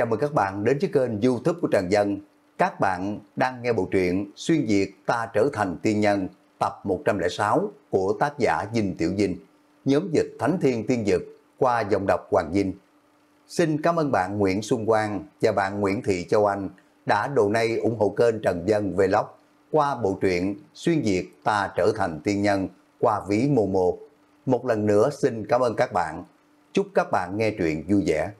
Chào mừng các bạn đến với kênh youtube của Trần Dân. Các bạn đang nghe bộ truyện Xuyên Việt Ta Trở Thành Tiên Nhân tập 106 của tác giả Dinh Tiểu Dinh, nhóm dịch Thánh Thiên Tiên Dực qua dòng đọc Hoàng Dinh. Xin cảm ơn bạn Nguyễn Xuân Quang và bạn Nguyễn Thị Châu Anh đã đồ nay ủng hộ kênh Trần Dân Vlog qua bộ truyện Xuyên Việt Ta Trở Thành Tiên Nhân qua ví Momo. Một lần nữa xin cảm ơn các bạn. Chúc các bạn nghe truyện vui vẻ.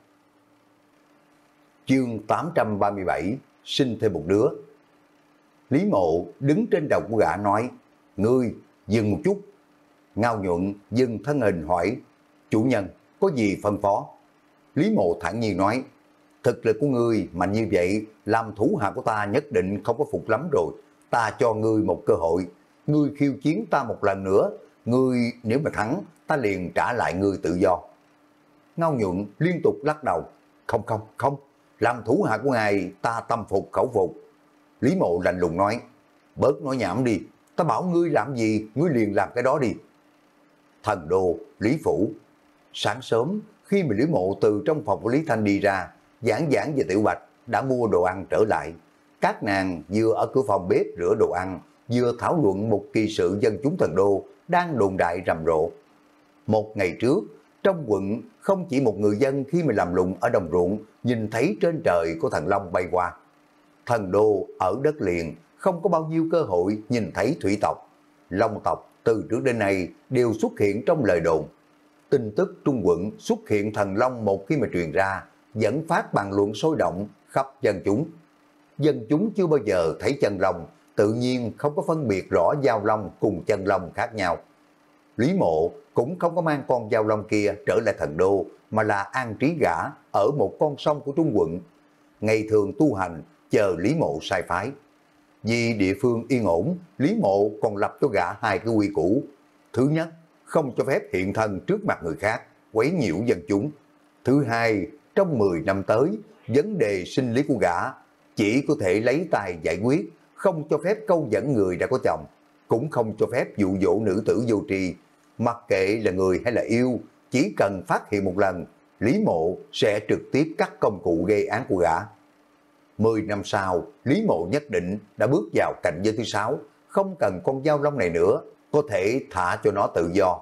Chương 837 Sinh thêm một đứa. Lý mộ đứng trên đầu của gã nói, Ngươi, dừng một chút. Ngao nhuận dừng thân hình hỏi, Chủ nhân, có gì phân phó? Lý mộ thẳng nhiên nói, Thực lực của ngươi mạnh như vậy, Làm thủ hạ của ta nhất định không có phục lắm rồi. Ta cho ngươi một cơ hội. Ngươi khiêu chiến ta một lần nữa, Ngươi nếu mà thắng, Ta liền trả lại ngươi tự do. Ngao nhuận liên tục lắc đầu, Không không không làm thủ hạ của ngài ta tâm phục khẩu phục. Lý mộ lạnh lùng nói, bớt nói nhảm đi, ta bảo ngươi làm gì, ngươi liền làm cái đó đi. Thần đồ Lý Phủ. Sáng sớm, khi mà Lý mộ từ trong phòng của Lý Thanh đi ra, giảng giảng về tiểu bạch, đã mua đồ ăn trở lại. Các nàng vừa ở cửa phòng bếp rửa đồ ăn, vừa thảo luận một kỳ sự dân chúng thần đô đang đồn đại rầm rộ. Một ngày trước, trong quận không chỉ một người dân khi mà làm lụng ở đồng ruộng nhìn thấy trên trời có thần long bay qua. Thần đô ở đất liền không có bao nhiêu cơ hội nhìn thấy thủy tộc. Long tộc từ trước đến nay đều xuất hiện trong lời đồn. Tin tức Trung quận xuất hiện thần long một khi mà truyền ra dẫn phát bàn luận sôi động khắp dân chúng. Dân chúng chưa bao giờ thấy chân long, tự nhiên không có phân biệt rõ giao long cùng chân long khác nhau. Lý mộ cũng không có mang con giao long kia trở lại thần đô, mà là an trí gã ở một con sông của Trung quận. Ngày thường tu hành, chờ Lý mộ sai phái. Vì địa phương yên ổn, Lý mộ còn lập cho gã hai cái quy củ. Thứ nhất, không cho phép hiện thân trước mặt người khác, quấy nhiễu dân chúng. Thứ hai, trong 10 năm tới, vấn đề sinh lý của gã chỉ có thể lấy tài giải quyết, không cho phép câu dẫn người đã có chồng, cũng không cho phép dụ dỗ nữ tử vô trì, mặc kệ là người hay là yêu, chỉ cần phát hiện một lần, Lý Mộ sẽ trực tiếp cắt công cụ gây án của gã. Mười năm sau, Lý Mộ nhất định đã bước vào cảnh giới thứ sáu, không cần con dao long này nữa, có thể thả cho nó tự do.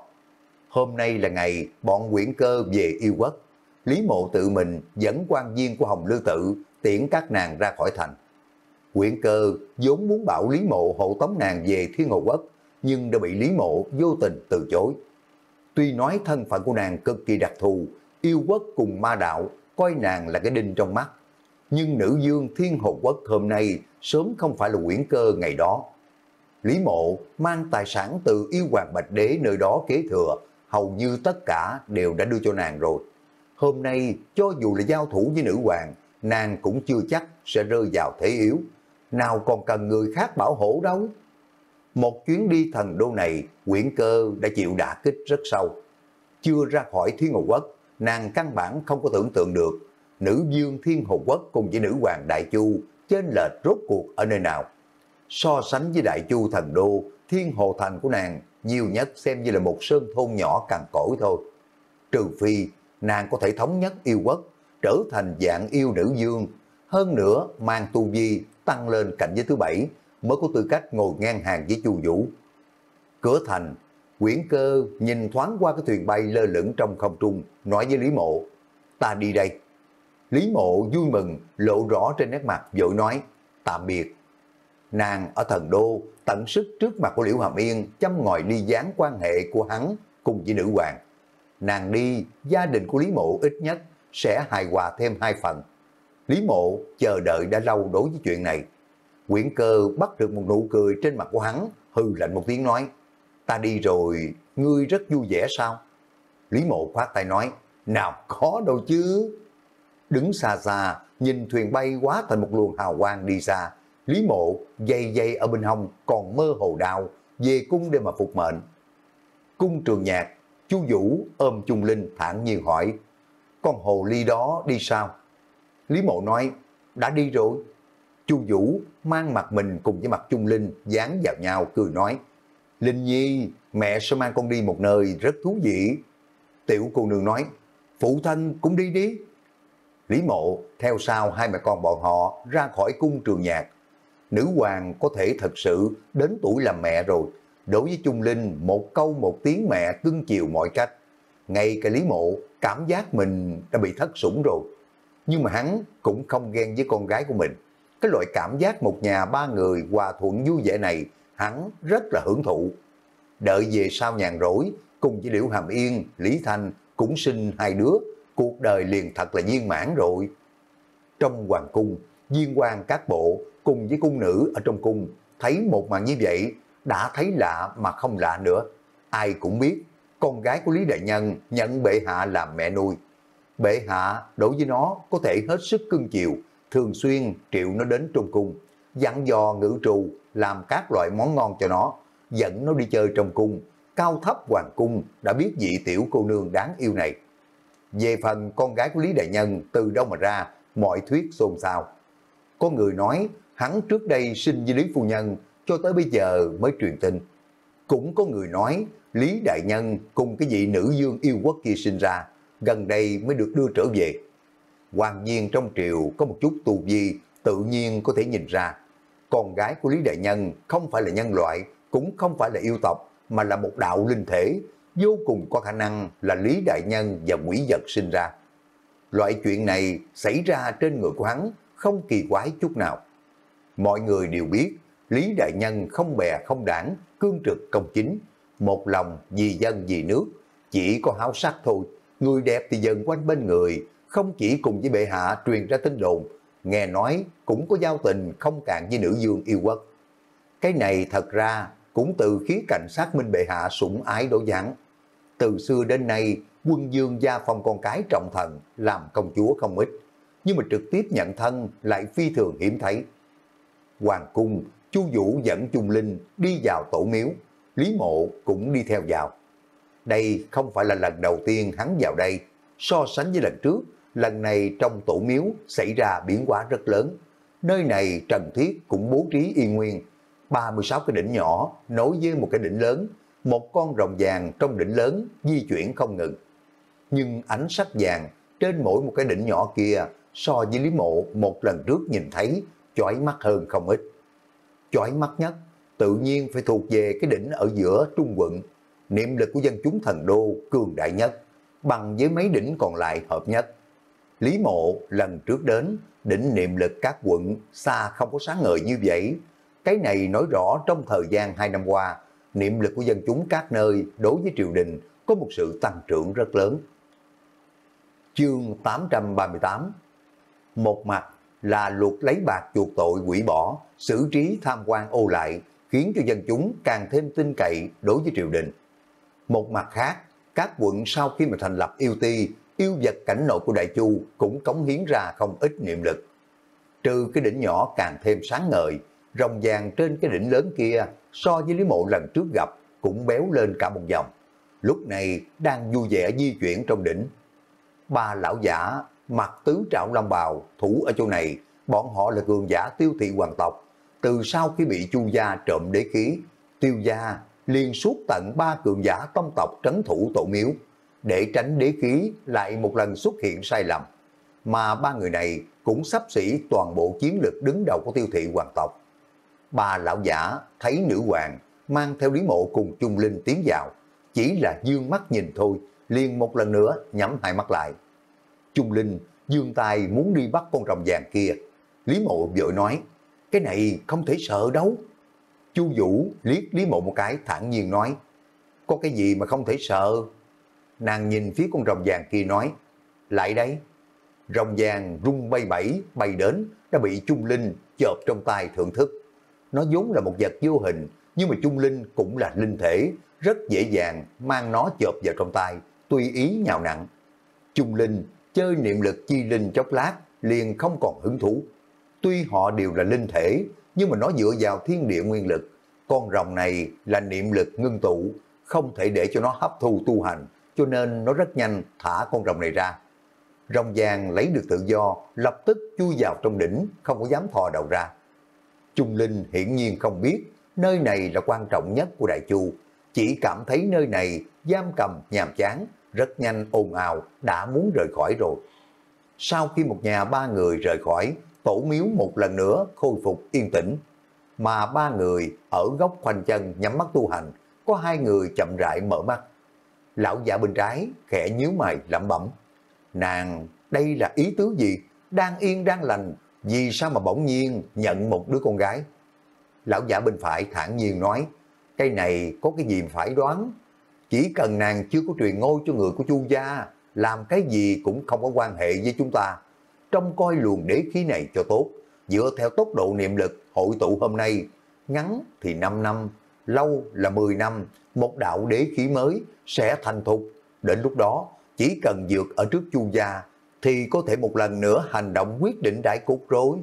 Hôm nay là ngày bọn quyển cơ về yêu quốc. Lý Mộ tự mình dẫn quan viên của Hồng Lưu Tự tiễn các nàng ra khỏi thành. Quyển cơ vốn muốn bảo Lý Mộ hộ tống nàng về Thiên Hồ Quốc, nhưng đã bị Lý Mộ vô tình từ chối. Tuy nói thân phận của nàng cực kỳ đặc thù, yêu quốc cùng ma đạo, coi nàng là cái đinh trong mắt. Nhưng nữ dương thiên hồ quốc hôm nay sớm không phải là quyển cơ ngày đó. Lý mộ mang tài sản từ yêu hoàng bạch đế nơi đó kế thừa, hầu như tất cả đều đã đưa cho nàng rồi. Hôm nay, cho dù là giao thủ với nữ hoàng, nàng cũng chưa chắc sẽ rơi vào thế yếu. Nào còn cần người khác bảo hộ đâu. Một chuyến đi thần đô này, quyển cơ đã chịu đả kích rất sâu. Chưa ra khỏi Thiên Hồ Quốc, nàng căn bản không có tưởng tượng được nữ dương Thiên Hồ Quốc cùng với nữ hoàng Đại Chu trên lệch rốt cuộc ở nơi nào. So sánh với Đại Chu thần đô, Thiên Hồ Thành của nàng nhiều nhất xem như là một sơn thôn nhỏ cằn cỗi thôi. Trừ phi nàng có thể thống nhất yêu quốc, trở thành dạng yêu nữ dương, hơn nữa mang tu vi tăng lên cảnh giới thứ bảy mới có tư cách ngồi ngang hàng với Chu Vũ. Cửa thành, Quyển cơ nhìn thoáng qua cái thuyền bay lơ lửng trong không trung, nói với Lý Mộ, ta đi đây. Lý Mộ vui mừng, lộ rõ trên nét mặt, vội nói, tạm biệt. Nàng ở thần đô, tận sức trước mặt của Liễu Hàm Yên, chăm ngòi ly gián quan hệ của hắn cùng với nữ hoàng. Nàng đi, gia đình của Lý Mộ ít nhất sẽ hài hòa thêm hai phần. Lý Mộ chờ đợi đã lâu đối với chuyện này, Quyển cơ bắt được một nụ cười trên mặt của hắn, hư lạnh một tiếng nói, ta đi rồi, ngươi rất vui vẻ sao? Lý mộ khoát tay nói, nào có đâu chứ. Đứng xa xa, nhìn thuyền bay quá thành một luồng hào quang đi xa, Lý mộ dây dây ở bên hông còn mơ hồ đào, về cung để mà phục mệnh. Cung trường nhạc, chu Vũ ôm Trung Linh thản nhiên hỏi, con hồ ly đó đi sao? Lý mộ nói, đã đi rồi. Chu Vũ mang mặt mình cùng với mặt Trung Linh dán vào nhau cười nói, Linh Nhi, mẹ sẽ mang con đi một nơi rất thú vị. Tiểu cô nương nói, phụ thân cũng đi đi. Lý Mộ theo sau hai mẹ con bọn họ ra khỏi cung trường nhạc. Nữ hoàng có thể thật sự đến tuổi làm mẹ rồi. Đối với Trung Linh, một câu một tiếng mẹ cưng chiều mọi cách. Ngay cả Lý Mộ cảm giác mình đã bị thất sủng rồi. Nhưng mà hắn cũng không ghen với con gái của mình. Cái loại cảm giác một nhà ba người hòa thuận vui vẻ này, hắn rất là hưởng thụ. Đợi về sau nhàn rỗi, cùng với Liễu Hàm Yên, Lý Thanh cũng sinh hai đứa, cuộc đời liền thật là viên mãn rồi. Trong hoàng cung, viên quan các bộ cùng với cung nữ ở trong cung thấy một màn như vậy đã thấy lạ mà không lạ nữa. Ai cũng biết con gái của Lý Đại Nhân nhận bệ hạ làm mẹ nuôi. Bệ hạ đối với nó có thể hết sức cưng chiều, thường xuyên triệu nó đến trong cung, dặn dò ngữ trù làm các loại món ngon cho nó, dẫn nó đi chơi trong cung, cao thấp hoàng cung đã biết vị tiểu cô nương đáng yêu này. Về phần con gái của Lý Đại Nhân từ đâu mà ra, mọi thuyết xôn xao. Có người nói hắn trước đây sinh với Lý Phu Nhân cho tới bây giờ mới truyền tin. Cũng có người nói Lý Đại Nhân cùng cái vị nữ dương yêu quốc kia sinh ra, gần đây mới được đưa trở về. Hoàng nhiên trong triều có một chút tu vi, tự nhiên có thể nhìn ra. Con gái của Lý Đại Nhân không phải là nhân loại, cũng không phải là yêu tộc, mà là một đạo linh thể, vô cùng có khả năng là Lý Đại Nhân và quỷ vật sinh ra. Loại chuyện này xảy ra trên người của hắn không kỳ quái chút nào. Mọi người đều biết Lý Đại Nhân không bè không đảng, cương trực công chính, một lòng vì dân vì nước, chỉ có háo sắc thôi. Người đẹp thì dần quanh bên người, không chỉ cùng với bệ hạ truyền ra tin đồn, nghe nói cũng có giao tình không cạn với nữ dương yêu quất Cái này thật ra cũng từ khí cảnh sát minh bệ hạ sủng ái đổ giảng. Từ xưa đến nay, quân dương gia phong con cái trọng thần làm công chúa không ít, nhưng mà trực tiếp nhận thân lại phi thường hiểm thấy. Hoàng cung, Chu Vũ dẫn Trung Linh đi vào tổ miếu, Lý Mộ cũng đi theo vào. Đây không phải là lần đầu tiên hắn vào đây, so sánh với lần trước, lần này trong tổ miếu xảy ra biến hóa rất lớn. Nơi này Trần Thiết cũng bố trí y nguyên, 36 cái đỉnh nhỏ nối với một cái đỉnh lớn, một con rồng vàng trong đỉnh lớn di chuyển không ngừng. Nhưng ánh sắc vàng trên mỗi một cái đỉnh nhỏ kia so với Lý Mộ một lần trước nhìn thấy chói mắt hơn không ít. Chói mắt nhất tự nhiên phải thuộc về cái đỉnh ở giữa trung quận, niệm lực của dân chúng thần đô cường đại nhất, bằng với mấy đỉnh còn lại hợp nhất. Lý Mộ lần trước đến, đỉnh niệm lực các quận xa không có sáng ngời như vậy. Cái này nói rõ trong thời gian hai năm qua, niệm lực của dân chúng các nơi đối với triều đình có một sự tăng trưởng rất lớn. Chương 838 Một mặt là luật lấy bạc chuộc tội quỷ bỏ, xử trí tham quan ô lại, khiến cho dân chúng càng thêm tin cậy đối với triều đình. Một mặt khác, các quận sau khi mà thành lập yêu ti, yêu vật cảnh nội của Đại Chu cũng cống hiến ra không ít niệm lực. Trừ cái đỉnh nhỏ càng thêm sáng ngời, rồng vàng trên cái đỉnh lớn kia so với Lý Mộ lần trước gặp cũng béo lên cả một vòng. Lúc này đang vui vẻ di chuyển trong đỉnh. Ba lão giả mặc tứ trạo long bào thủ ở chỗ này, bọn họ là cường giả tiêu thị hoàng tộc. Từ sau khi bị chu gia trộm đế khí, tiêu gia liên suốt tận ba cường giả tông tộc trấn thủ tổ miếu, để tránh đế khí lại một lần xuất hiện sai lầm. Mà ba người này cũng sắp xỉ toàn bộ chiến lực đứng đầu của tiêu thị hoàng tộc. Ba lão giả thấy nữ hoàng mang theo Lý Mộ cùng Trung Linh tiến vào, chỉ là dương mắt nhìn thôi, liền một lần nữa nhắm hai mắt lại. Trung Linh dương tay muốn đi bắt con rồng vàng kia. Lý Mộ vội nói, cái này không thể sợ đâu. Chu Vũ liếc Lý Mộ một cái thản nhiên nói, có cái gì mà không thể sợ. Nàng nhìn phía con rồng vàng kia nói, lại đây. Rồng vàng rung bay bẫy bay đến, đã bị Trung Linh chộp trong tay thưởng thức. Nó vốn là một vật vô hình, nhưng mà Trung Linh cũng là linh thể, rất dễ dàng mang nó chộp vào trong tay, tùy ý nhào nặng. Trung Linh chơi niệm lực chi linh chốc lát, liền không còn hứng thú. Tuy họ đều là linh thể, nhưng mà nó dựa vào thiên địa nguyên lực. Con rồng này là niệm lực ngưng tụ, không thể để cho nó hấp thu tu hành, cho nên nó rất nhanh thả con rồng này ra. Rồng vàng lấy được tự do, lập tức chui vào trong đỉnh, không có dám thò đầu ra. Trung Linh hiển nhiên không biết, nơi này là quan trọng nhất của Đại Chu, chỉ cảm thấy nơi này giam cầm nhàm chán, rất nhanh ồn ào, đã muốn rời khỏi rồi. sau khi một nhà ba người rời khỏi, tổ miếu một lần nữa khôi phục yên tĩnh. Mà ba người ở góc khoanh chân nhắm mắt tu hành, có hai người chậm rãi mở mắt. Lão giả bên trái khẽ nhíu mày lẩm bẩm. Nàng, đây là ý tứ gì? Đang yên đang lành, vì sao mà bỗng nhiên nhận một đứa con gái? Lão giả bên phải thản nhiên nói, cái này có cái gì phải đoán. Chỉ cần nàng chưa có truyền ngôi cho người của chu gia, làm cái gì cũng không có quan hệ với chúng ta. Trong coi luồng đế khí này cho tốt, dựa theo tốc độ niệm lực hội tụ hôm nay, ngắn thì 5 năm, lâu là 10 năm, một đạo đế khí mới sẽ thành thục. Đến lúc đó, chỉ cần dược ở trước chu gia, thì có thể một lần nữa hành động quyết định đại cốt rối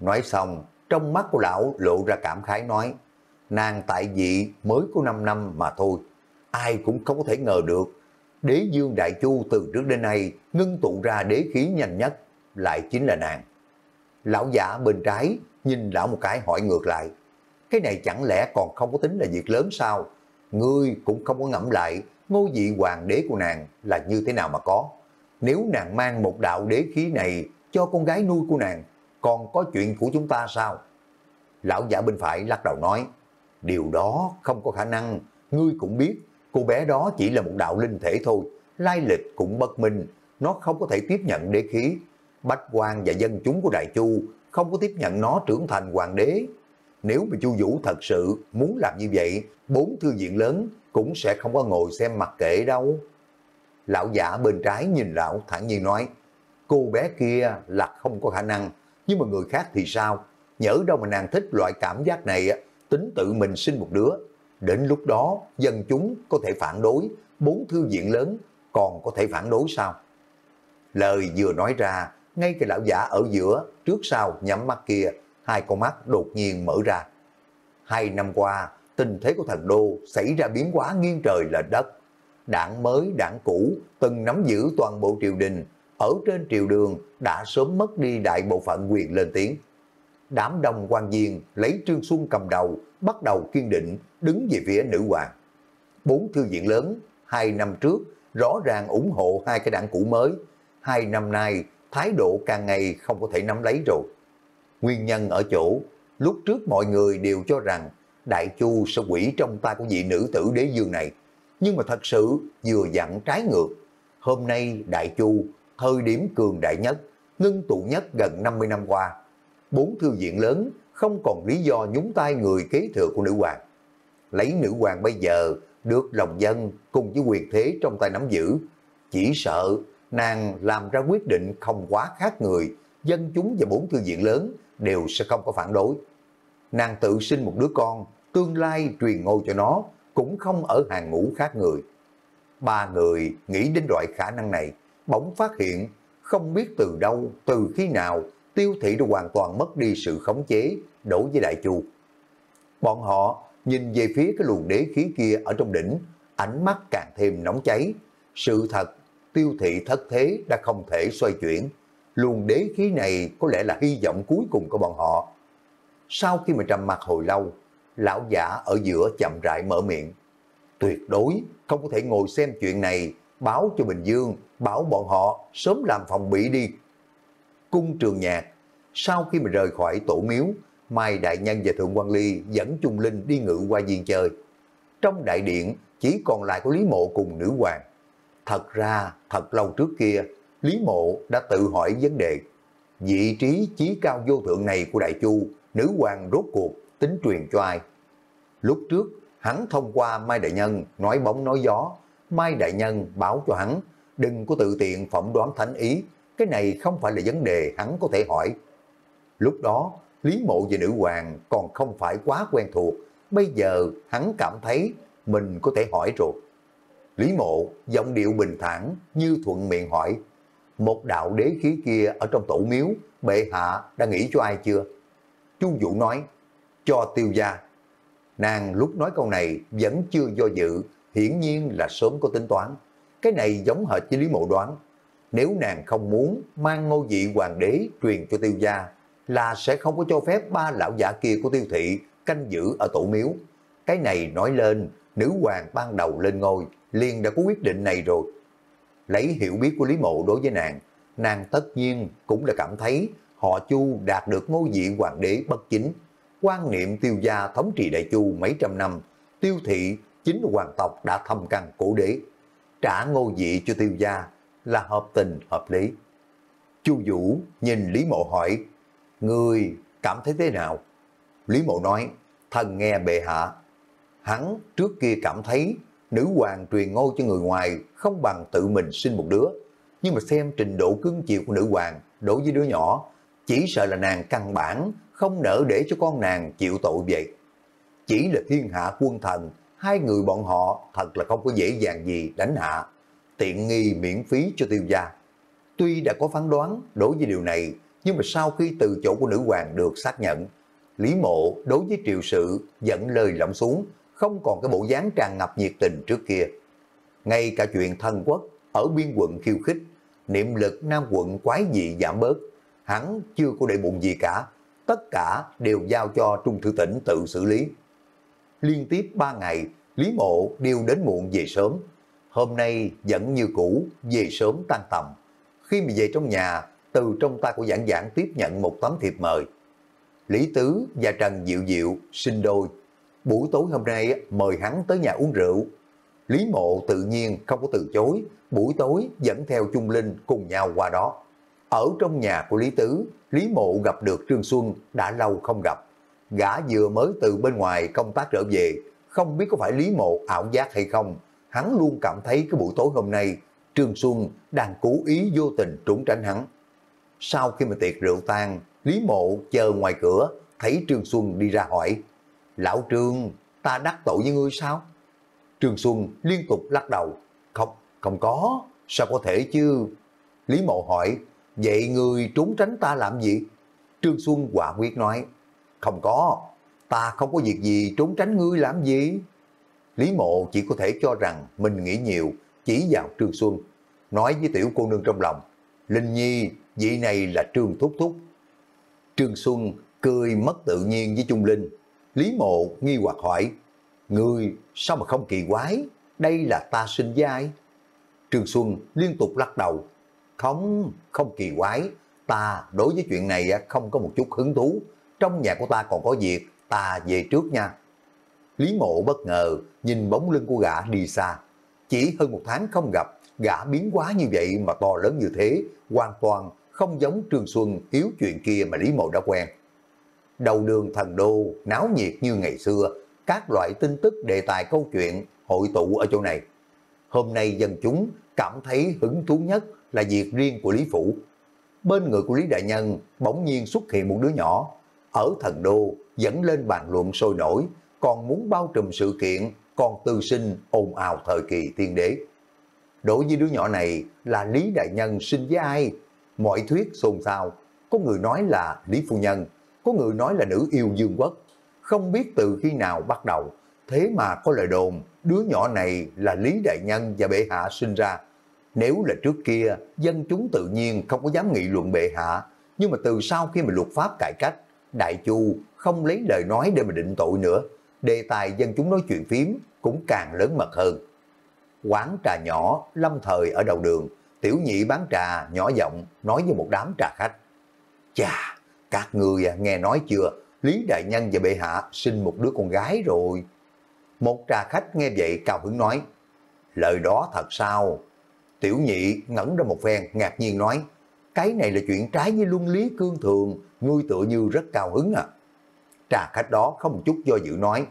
Nói xong, trong mắt của lão lộ ra cảm khái nói, nàng tại vị mới có 5 năm mà thôi, ai cũng không có thể ngờ được. Đế dương đại chu từ trước đến nay ngưng tụ ra đế khí nhanh nhất, lại chính là nàng. Lão giả bên trái nhìn lão một cái hỏi ngược lại, cái này chẳng lẽ còn không có tính là việc lớn sao? Ngươi cũng không có ngẫm lại ngôi vị hoàng đế của nàng là như thế nào mà có. Nếu nàng mang một đạo đế khí này cho con gái nuôi của nàng, còn có chuyện của chúng ta sao? Lão giả bên phải lắc đầu nói, điều đó không có khả năng, ngươi cũng biết, cô bé đó chỉ là một đạo linh thể thôi, lai lịch cũng bất minh, nó không có thể tiếp nhận đế khí. Bách quan và dân chúng của Đại Chu không có tiếp nhận nó trưởng thành hoàng đế. Nếu mà Chu Vũ thật sự muốn làm như vậy, bốn thư viện lớn cũng sẽ không có ngồi xem mặt kệ đâu. Lão giả bên trái nhìn lão thản nhiên nói, cô bé kia là không có khả năng, nhưng mà người khác thì sao? Nhỡ đâu mà nàng thích loại cảm giác này, tính tự mình sinh một đứa. Đến lúc đó, dân chúng có thể phản đối, bốn thư viện lớn còn có thể phản đối sao? Lời vừa nói ra, ngay cái lão giả ở giữa, trước sau nhắm mắt kia, hai con mắt đột nhiên mở ra. Hai năm qua, tình thế của thần đô xảy ra biến hóa nghiêng trời lệch đất. Đảng mới, đảng cũ, từng nắm giữ toàn bộ triều đình, ở trên triều đường đã sớm mất đi đại bộ phận quyền lên tiếng. Đám đông quan viên lấy Trương Xuân cầm đầu, bắt đầu kiên định, đứng về phía nữ hoàng. Bốn thư viện lớn, hai năm trước, rõ ràng ủng hộ hai cái đảng cũ mới. Hai năm nay, thái độ càng ngày không có thể nắm lấy rồi. Nguyên nhân ở chỗ, lúc trước mọi người đều cho rằng Đại Chu sẽ quỷ trong tay của vị nữ tử đế dương này. Nhưng mà thật sự vừa dặn trái ngược. Hôm nay Đại Chu, thời điểm cường đại nhất, ngưng tụ nhất gần 50 năm qua. Bốn thư viện lớn không còn lý do nhúng tay người kế thừa của nữ hoàng. Lấy nữ hoàng bây giờ được lòng dân cùng với quyền thế trong tay nắm giữ. Chỉ sợ nàng làm ra quyết định không quá khác người, dân chúng và bốn thư viện lớn đều sẽ không có phản đối. Nàng tự sinh một đứa con, tương lai truyền ngôi cho nó, cũng không ở hàng ngũ khác người. Ba người nghĩ đến loại khả năng này, bỗng phát hiện không biết từ đâu, từ khi nào, tiêu thị đã hoàn toàn mất đi sự khống chế đối với Đại Chu. Bọn họ nhìn về phía cái luồng đế khí kia ở trong đỉnh, ánh mắt càng thêm nóng cháy. Sự thật, tiêu thị thất thế đã không thể xoay chuyển. Luồng đế khí này có lẽ là hy vọng cuối cùng của bọn họ. Sau khi mà trầm mặt hồi lâu, lão giả ở giữa chậm rãi mở miệng. Tuyệt đối không có thể ngồi xem chuyện này, báo cho Bình Dương, bảo bọn họ sớm làm phòng bị đi. Cung trường nhạc, sau khi mà rời khỏi tổ miếu, Mai Đại Nhân và Thượng quan Ly dẫn Trung Linh đi ngự qua viên chơi. Trong đại điện chỉ còn lại có Lý Mộ cùng nữ hoàng. Thật ra, thật lâu trước kia, Lý Mộ đã tự hỏi vấn đề. Vị trí chí cao vô thượng này của Đại Chu, nữ hoàng rốt cuộc tính truyền cho ai. Lúc trước, hắn thông qua Mai Đại Nhân nói bóng nói gió, Mai Đại Nhân báo cho hắn, đừng có tự tiện phỏng đoán thánh ý, cái này không phải là vấn đề hắn có thể hỏi. Lúc đó, Lý Mộ và Nữ Hoàng còn không phải quá quen thuộc, bây giờ hắn cảm thấy mình có thể hỏi rồi. Lý Mộ giọng điệu bình thản như thuận miệng hỏi, một đạo đế khí kia ở trong tổ miếu, bệ hạ đã nghĩ cho ai chưa? Chu Vũ nói, cho tiêu gia. Nàng lúc nói câu này vẫn chưa do dự, hiển nhiên là sớm có tính toán. Cái này giống hệt với Lý Mộ đoán. Nếu nàng không muốn mang ngôi vị hoàng đế truyền cho tiêu gia, là sẽ không có cho phép ba lão giả kia của tiêu thị canh giữ ở tổ miếu. Cái này nói lên, nữ hoàng ban đầu lên ngôi, liền đã có quyết định này rồi. Lấy hiểu biết của Lý Mộ đối với nàng, nàng tất nhiên cũng đã cảm thấy họ Chu đạt được ngôi vị hoàng đế bất chính. quan niệm tiêu gia thống trị đại Chu mấy trăm năm, tiêu thị chính hoàng tộc đã thâm căn cổ đế. Trả ngôi vị cho tiêu gia là hợp tình hợp lý. Chu Vũ nhìn Lý Mộ hỏi, Người cảm thấy thế nào? Lý Mộ nói, thần nghe bệ hạ. Hắn trước kia cảm thấy nữ hoàng truyền ngôi cho người ngoài không bằng tự mình sinh một đứa. Nhưng mà xem trình độ cứng chịu của nữ hoàng đối với đứa nhỏ, chỉ sợ là nàng căn bản không nỡ để cho con nàng chịu tội vậy. Chỉ là thiên hạ quân thần, hai người bọn họ thật là không có dễ dàng gì đánh hạ. Tiện nghi miễn phí cho tiêu gia. Tuy đã có phán đoán đối với điều này, nhưng mà sau khi từ chỗ của nữ hoàng được xác nhận, Lý Mộ đối với triều sự dẫn lời lỏng xuống, không còn cái bộ dáng tràn ngập nhiệt tình trước kia. Ngay cả chuyện thân quốc ở biên quận khiêu khích, niệm lực Nam quận quái dị giảm bớt, hắn chưa có để bụng gì cả, tất cả đều giao cho Trung Thư Tỉnh tự xử lý. Liên tiếp 3 ngày, Lý Mộ đều đến muộn về sớm. Hôm nay vẫn như cũ, về sớm tan tầm. Khi mà về trong nhà, từ trong tay của giảng giảng tiếp nhận một tấm thiệp mời. Lý Tứ và Trần Diệu Diệu sinh đôi. Buổi tối hôm nay mời hắn tới nhà uống rượu. Lý Mộ tự nhiên không có từ chối, buổi tối dẫn theo Trung Linh cùng nhau qua đó. Ở trong nhà của Lý Tứ, Lý Mộ gặp được Trương Xuân đã lâu không gặp. Gã vừa mới từ bên ngoài công tác trở về, không biết có phải Lý Mộ ảo giác hay không. Hắn luôn cảm thấy cái buổi tối hôm nay, Trương Xuân đang cố ý vô tình trốn tránh hắn. Sau khi mà tiệc rượu tan, Lý Mộ chờ ngoài cửa, thấy Trương Xuân đi ra hỏi, Lão Trương, ta đắc tội với ngươi sao? Trương Xuân liên tục lắc đầu, không, không có, sao có thể chứ? Lý Mộ hỏi, vậy ngươi trốn tránh ta làm gì? Trương Xuân quả quyết nói, không có, ta không có việc gì trốn tránh ngươi làm gì? Lý Mộ chỉ có thể cho rằng mình nghĩ nhiều, chỉ vào Trương Xuân, nói với tiểu cô nương trong lòng, Linh Nhi, vị này là Trương Thúc Thúc. Trương Xuân cười mất tự nhiên với Trung Linh. Lý Mộ nghi hoặc hỏi, người sao mà không kỳ quái, đây là ta sinh giai. Trương Xuân liên tục lắc đầu, không, không kỳ quái, ta đối với chuyện này không có một chút hứng thú, trong nhà của ta còn có việc, ta về trước nha. Lý Mộ bất ngờ nhìn bóng lưng của gã đi xa, chỉ hơn một tháng không gặp, gã biến quá như vậy mà to lớn như thế, hoàn toàn không giống Trương Xuân yếu chuyện kia mà Lý Mộ đã quen. Đầu đường thần đô, náo nhiệt như ngày xưa, các loại tin tức đề tài câu chuyện hội tụ ở chỗ này. Hôm nay dân chúng cảm thấy hứng thú nhất là việc riêng của Lý Phủ. Bên người của Lý Đại Nhân bỗng nhiên xuất hiện một đứa nhỏ, ở thần đô dẫn lên bàn luận sôi nổi, còn muốn bao trùm sự kiện, còn tư sinh ồn ào thời kỳ tiên đế. Đối với đứa nhỏ này là Lý Đại Nhân sinh với ai? Mọi thuyết xôn xao, có người nói là Lý Phu Nhân, có người nói là nữ yêu Dương Quốc. Không biết từ khi nào bắt đầu, thế mà có lời đồn đứa nhỏ này là Lý Đại Nhân và bệ hạ sinh ra. Nếu là trước kia, dân chúng tự nhiên không có dám nghị luận bệ hạ, nhưng mà từ sau khi mà luật pháp cải cách, Đại Chu không lấy lời nói để mà định tội nữa, đề tài dân chúng nói chuyện phím cũng càng lớn mật hơn. Quán trà nhỏ lâm thời ở đầu đường, tiểu nhị bán trà nhỏ giọng nói với một đám trà khách. Chà, các người à, nghe nói chưa, Lý Đại Nhân và bệ hạ sinh một đứa con gái rồi. Một trà khách nghe vậy cao hứng nói, lời đó thật sao? Tiểu nhị ngẩn ra một phen ngạc nhiên nói, cái này là chuyện trái với luân lý cương thường, ngươi tựa như rất cao hứng à. Trà khách đó không chút do dự nói,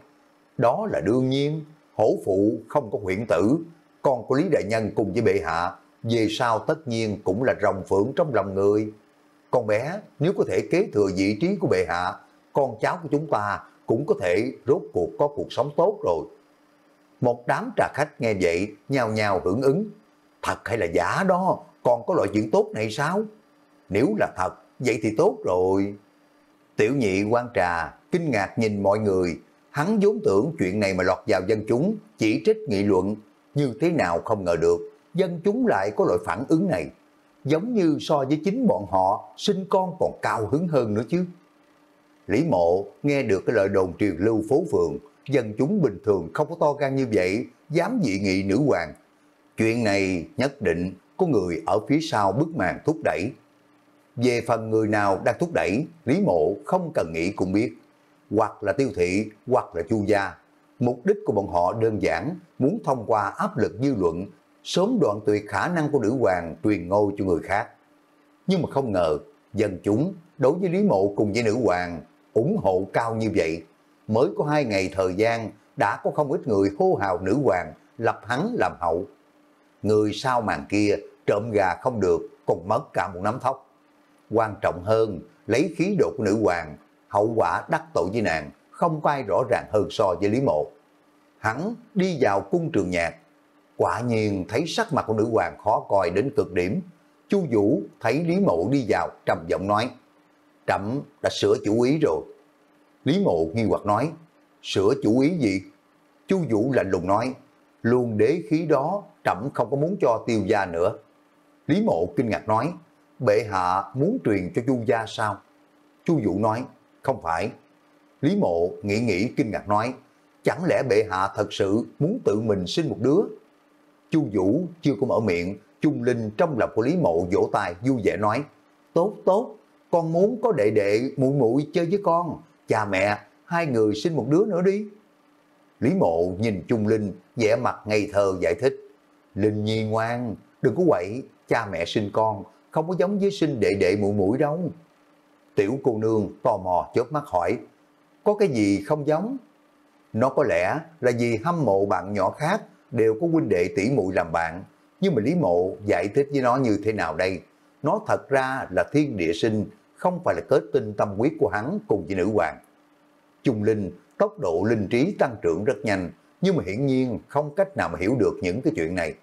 đó là đương nhiên, hổ phụ không có huyện tử, con của Lý Đại Nhân cùng với bệ hạ, về sau tất nhiên cũng là rồng phượng trong lòng người. Con bé nếu có thể kế thừa vị trí của bệ hạ, con cháu của chúng ta cũng có thể rốt cuộc có cuộc sống tốt rồi. Một đám trà khách nghe vậy, nhào nhào hưởng ứng. Thật hay là giả đó, còn có loại chuyện tốt này sao? Nếu là thật, vậy thì tốt rồi. Tiểu nhị quan trà, kinh ngạc nhìn mọi người, hắn vốn tưởng chuyện này mà lọt vào dân chúng, chỉ trích nghị luận, như thế nào không ngờ được, dân chúng lại có loại phản ứng này. Giống như so với chính bọn họ, sinh con còn cao hứng hơn nữa chứ. Lý mộ nghe được cái lời đồn truyền lưu phố phường, dân chúng bình thường không có to gan như vậy, dám dị nghị nữ hoàng. Chuyện này nhất định có người ở phía sau bức màn thúc đẩy. Về phần người nào đang thúc đẩy, Lý Mộ không cần nghĩ cũng biết. Hoặc là tiêu thị, hoặc là chu gia. Mục đích của bọn họ đơn giản, muốn thông qua áp lực dư luận, sớm đoạn tuyệt khả năng của nữ hoàng truyền ngôi cho người khác. Nhưng mà không ngờ, dân chúng đối với Lý Mộ cùng với nữ hoàng ủng hộ cao như vậy. Mới có hai ngày thời gian đã có không ít người hô hào nữ hoàng lập hắn làm hậu. Người sau màn kia trộm gà không được còn mất cả một nắm thóc. Quan trọng hơn, lấy khí độ của nữ hoàng, hậu quả đắc tội với nàng, không có ai rõ ràng hơn so với Lý Mộ. Hắn đi vào cung trường nhạc, quả nhiên thấy sắc mặt của nữ hoàng khó coi đến cực điểm. Chu Vũ thấy Lý Mộ đi vào trầm giọng nói, Trẫm đã sửa chủ ý rồi. Lý Mộ nghi hoặc nói, sửa chủ ý gì? Chu Vũ lạnh lùng nói, luôn đế khí đó trẫm không có muốn cho tiêu gia nữa. Lý Mộ kinh ngạc nói, bệ hạ muốn truyền cho chu gia sao? Chu Vũ nói, không phải. Lý Mộ nghĩ nghĩ kinh ngạc nói, chẳng lẽ bệ hạ thật sự muốn tự mình sinh một đứa? Chu Vũ chưa có mở miệng, Trung Linh trong lòng của Lý Mộ vỗ tay vui vẻ nói, tốt tốt, con muốn có đệ đệ muội muội chơi với con, cha mẹ, hai người sinh một đứa nữa đi. Lý Mộ nhìn Trung Linh, vẻ mặt ngây thơ giải thích, Linh Nhi ngoan, đừng có quậy, cha mẹ sinh con, không có giống với sinh đệ đệ muội muội đâu. Tiểu cô nương tò mò chớp mắt hỏi, có cái gì không giống? Nó có lẽ là vì hâm mộ bạn nhỏ khác đều có huynh đệ tỷ muội làm bạn, nhưng mà Lý Mộ giải thích với nó như thế nào đây? Nó thật ra là thiên địa sinh, không phải là kết tinh tâm quyết của hắn cùng với nữ hoàng. Trung Linh, tốc độ linh trí tăng trưởng rất nhanh, nhưng mà hiển nhiên không cách nào mà hiểu được những cái chuyện này.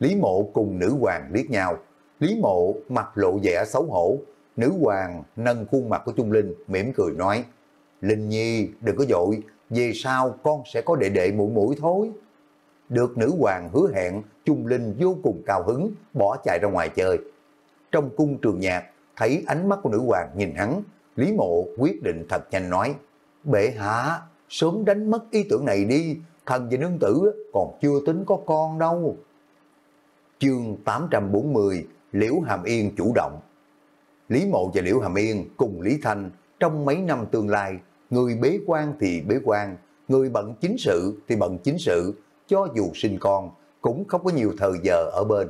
Lý Mộ cùng nữ hoàng liếc nhau, Lý Mộ mặt lộ vẻ xấu hổ, nữ hoàng nâng khuôn mặt của Trung Linh mỉm cười nói, Linh Nhi đừng có dội, về sau con sẽ có đệ đệ mũi mũi thôi. Được nữ hoàng hứa hẹn, Trung Linh vô cùng cao hứng, bỏ chạy ra ngoài chơi. Trong cung trường nhạc, thấy ánh mắt của nữ hoàng nhìn hắn, Lý Mộ quyết định thật nhanh nói, Bệ hạ, sớm đánh mất ý tưởng này đi, thần và nương tử còn chưa tính có con đâu. Chương 840, Liễu Hàm Yên chủ động. Lý Mộ và Liễu Hàm Yên cùng Lý Thanh trong mấy năm tương lai, người bế quan thì bế quan, người bận chính sự thì bận chính sự, cho dù sinh con cũng không có nhiều thời giờ ở bên.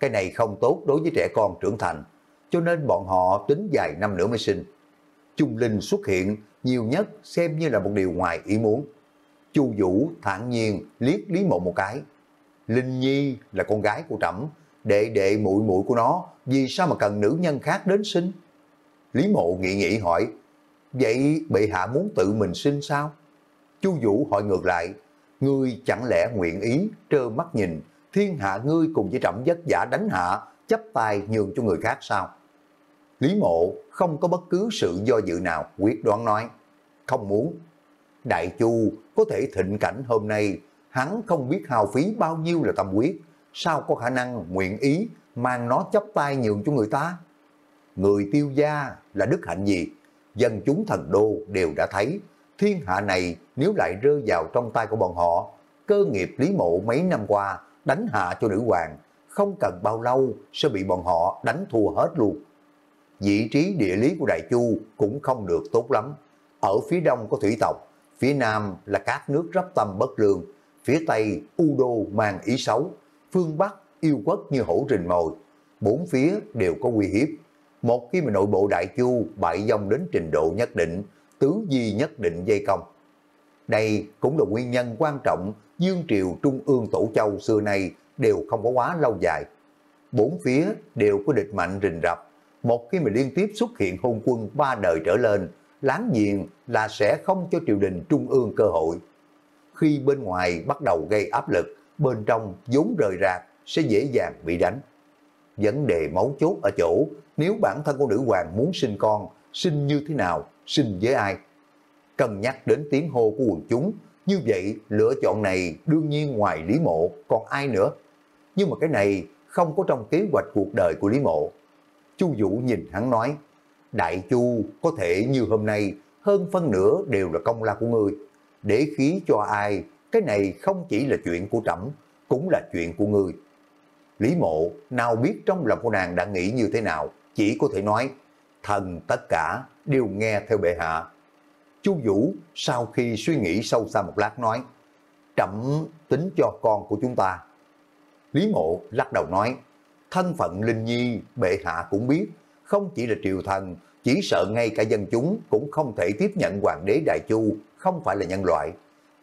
Cái này không tốt đối với trẻ con trưởng thành, cho nên bọn họ tính dài năm nữa mới sinh. Trung Linh xuất hiện nhiều nhất xem như là một điều ngoài ý muốn. Chu Vũ thản nhiên liếc Lý Mộ một cái. Linh Nhi là con gái của Trẫm, đệ đệ muội muội của nó, vì sao mà cần nữ nhân khác đến sinh? Lý Mộ nghĩ nghĩ hỏi, vậy bệ hạ muốn tự mình sinh sao? Chu Vũ hỏi ngược lại, ngươi chẳng lẽ nguyện ý trơ mắt nhìn thiên hạ ngươi cùng với trẫm vất giả đánh hạ, chấp tay nhường cho người khác sao? Lý Mộ không có bất cứ sự do dự nào quyết đoán nói, không muốn. Đại Chu có thể thịnh cảnh hôm nay, hắn không biết hào phí bao nhiêu là tâm quyết, sao có khả năng nguyện ý mang nó chấp tay nhường cho người ta? Người tiêu gia là đức hạnh gì? Dân chúng thần đô đều đã thấy, thiên hạ này nếu lại rơi vào trong tay của bọn họ, cơ nghiệp Lý Mộ mấy năm qua đánh hạ cho nữ hoàng, không cần bao lâu sẽ bị bọn họ đánh thua hết luôn vị trí địa lý của Đại Chu cũng không được tốt lắm. Ở phía đông có thủy tộc, phía nam là các nước rắp tâm bất lương, phía tây U Đô mang ý xấu, phương Bắc yêu quất như hổ rình mồi, bốn phía đều có uy hiếp. Một khi mà nội bộ Đại Chu bại dòng đến trình độ nhất định, tứ di nhất định dây công. Đây cũng là nguyên nhân quan trọng Dương Triều Trung ương Tổ Châu xưa nay đều không có quá lâu dài. Bốn phía đều có địch mạnh rình rập, một khi mà liên tiếp xuất hiện hôn quân ba đời trở lên, láng giềng là sẽ không cho triều đình trung ương cơ hội. Khi bên ngoài bắt đầu gây áp lực, bên trong vốn rời rạc sẽ dễ dàng bị đánh. Vấn đề mấu chốt ở chỗ, nếu bản thân của nữ hoàng muốn sinh con, sinh như thế nào, sinh với ai? Cần nhắc đến tiếng hô của quần chúng, như vậy lựa chọn này đương nhiên ngoài Lý Mộ còn ai nữa. Nhưng mà cái này không có trong kế hoạch cuộc đời của Lý Mộ. Chu Vũ nhìn hắn nói, Đại Chu có thể như hôm nay, hơn phân nửa đều là công lao của ngươi. Để khí cho ai, cái này không chỉ là chuyện của trẫm cũng là chuyện của ngươi. Lý mộ nào biết trong lòng của nàng đã nghĩ như thế nào, chỉ có thể nói, thần tất cả đều nghe theo bệ hạ. Chu Vũ sau khi suy nghĩ sâu xa một lát nói, trẫm tính cho con của chúng ta. Lý mộ lắc đầu nói, thân phận Linh Nhi bệ hạ cũng biết, không chỉ là triều thần, chỉ sợ ngay cả dân chúng cũng không thể tiếp nhận hoàng đế Đại Chu, không phải là nhân loại.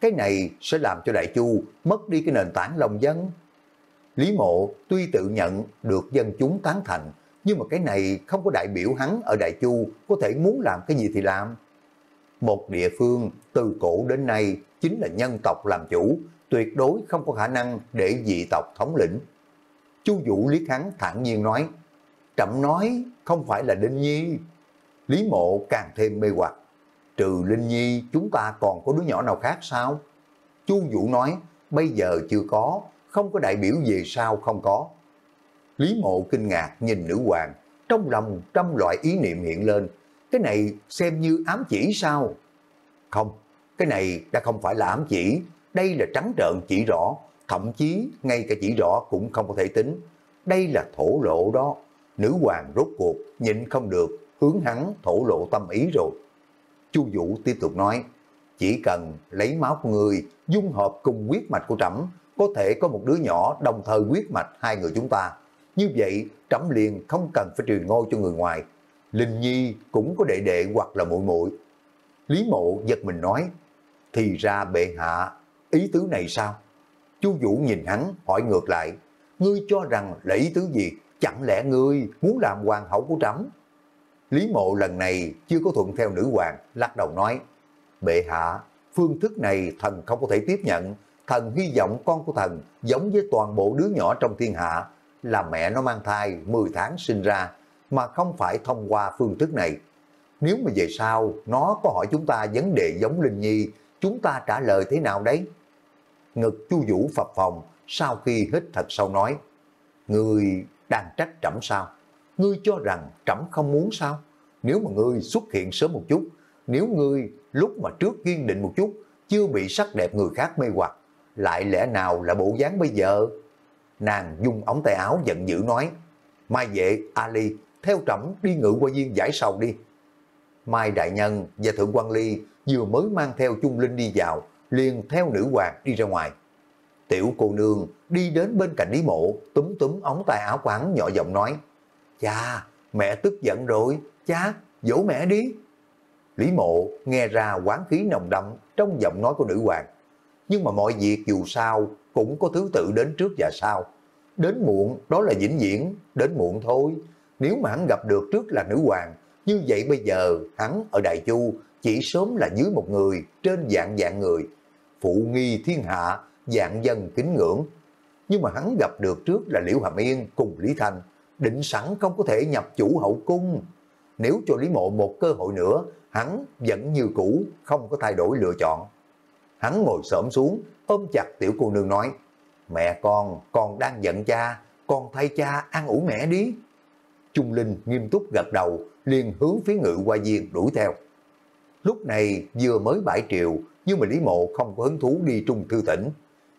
Cái này sẽ làm cho Đại Chu mất đi cái nền tảng lòng dân. Lý mộ tuy tự nhận được dân chúng tán thành, nhưng mà cái này không có đại biểu hắn ở Đại Chu có thể muốn làm cái gì thì làm. Một địa phương từ cổ đến nay chính là nhân tộc làm chủ, tuyệt đối không có khả năng để dị tộc thống lĩnh. Chu Vũ liếc hắn thản nhiên nói, chậm nói không phải là Đinh Nhi. Lý mộ càng thêm mê hoặc. Trừ Linh Nhi chúng ta còn có đứa nhỏ nào khác sao? Chu Vũ nói, bây giờ chưa có, không có đại biểu về sao không có. Lý mộ kinh ngạc nhìn nữ hoàng, trong lòng trăm loại ý niệm hiện lên. Cái này xem như ám chỉ sao? Không, cái này đã không phải là ám chỉ, đây là trắng trợn chỉ rõ, thậm chí ngay cả chỉ rõ cũng không có thể tính. Đây là thổ lộ đó. Nữ hoàng rốt cuộc, nhịn không được, hướng hắn thổ lộ tâm ý rồi. Chu Vũ tiếp tục nói, chỉ cần lấy máu của người dung hợp cùng huyết mạch của trẫm có thể có một đứa nhỏ đồng thời huyết mạch hai người chúng ta. Như vậy, trẫm liền không cần phải truyền ngôi cho người ngoài. Linh Nhi cũng có đệ đệ hoặc là muội muội. Lý Mộ giật mình nói, thì ra bệ hạ, ý tứ này sao? Chu Vũ nhìn hắn hỏi ngược lại, ngươi cho rằng là ý tứ gì? Chẳng lẽ ngươi muốn làm hoàng hậu của trẫm? Lý Mộ lần này chưa có thuận theo nữ hoàng, lắc đầu nói, bệ hạ, phương thức này thần không có thể tiếp nhận, thần hy vọng con của thần giống với toàn bộ đứa nhỏ trong thiên hạ, là mẹ nó mang thai 10 tháng sinh ra, mà không phải thông qua phương thức này. Nếu mà về sau nó có hỏi chúng ta vấn đề giống Linh Nhi, chúng ta trả lời thế nào đấy? Ngực chu vũ phập phòng, sau khi hít thật sâu nói, Ngươi đang trách trẫm sao? Ngươi cho rằng trẫm không muốn sao? Nếu mà ngươi xuất hiện sớm một chút, nếu ngươi lúc mà trước kiên định một chút, chưa bị sắc đẹp người khác mê hoặc, lại lẽ nào là bộ dáng bây giờ? Nàng dùng ống tay áo giận dữ nói, Mai vệ, Ali, theo trẫm đi ngự qua viên giải sầu đi. Mai Đại Nhân và Thượng quan Ly vừa mới mang theo Chung Linh đi vào, liền theo nữ hoàng đi ra ngoài. Tiểu cô nương đi đến bên cạnh Lý Mộ, túm túm ống tay áo quán nhỏ giọng nói, Cha, mẹ tức giận rồi, cha, dỗ mẹ đi. Lý Mộ nghe ra quán khí nồng đậm trong giọng nói của nữ hoàng. Nhưng mà mọi việc dù sao cũng có thứ tự đến trước và sau. Đến muộn đó là vĩnh viễn, đến muộn thôi. Nếu mà hắn gặp được trước là nữ hoàng, như vậy bây giờ hắn ở Đại Chu chỉ sớm là dưới một người, trên dạng dạng người. Phụ nghi thiên hạ, dạng dân kính ngưỡng. Nhưng mà hắn gặp được trước là Liễu Hàm Yên cùng Lý Thanh, định sẵn không có thể nhập chủ hậu cung. Nếu cho Lý Mộ một cơ hội nữa, hắn vẫn như cũ, không có thay đổi lựa chọn. Hắn ngồi xổm xuống, ôm chặt tiểu cô nương nói, mẹ con, con đang giận cha, con thay cha ăn ủ mẹ đi. Trung Linh nghiêm túc gật đầu, liền hướng phía ngự qua viên đuổi theo. Lúc này vừa mới bãi triều, nhưng mà Lý Mộ không có hứng thú đi trung thư tỉnh.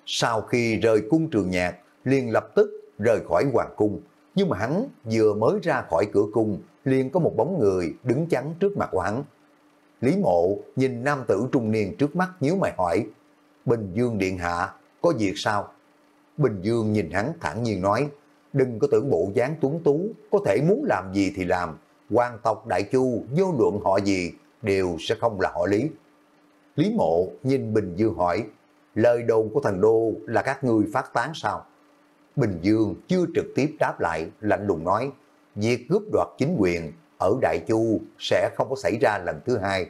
Sau khi rời cung trường nhạc, liền lập tức rời khỏi hoàng cung. Nhưng mà hắn vừa mới ra khỏi cửa cung, liền có một bóng người đứng chắn trước mặt của hắn. Lý Mộ nhìn nam tử trung niên trước mắt nhíu mày hỏi, Bình Dương Điện Hạ, có việc sao? Bình Dương nhìn hắn thẳng nhiên nói, đừng có tưởng bộ dáng tuấn tú, có thể muốn làm gì thì làm, quan tộc Đại Chu vô luận họ gì đều sẽ không là họ Lý. Lý Mộ nhìn Bình Dương hỏi, lời đồn của thần đô là các ngươi phát tán sao? Bình Dương chưa trực tiếp đáp lại, lạnh lùng nói, việc cướp đoạt chính quyền ở Đại Chu sẽ không có xảy ra lần thứ hai.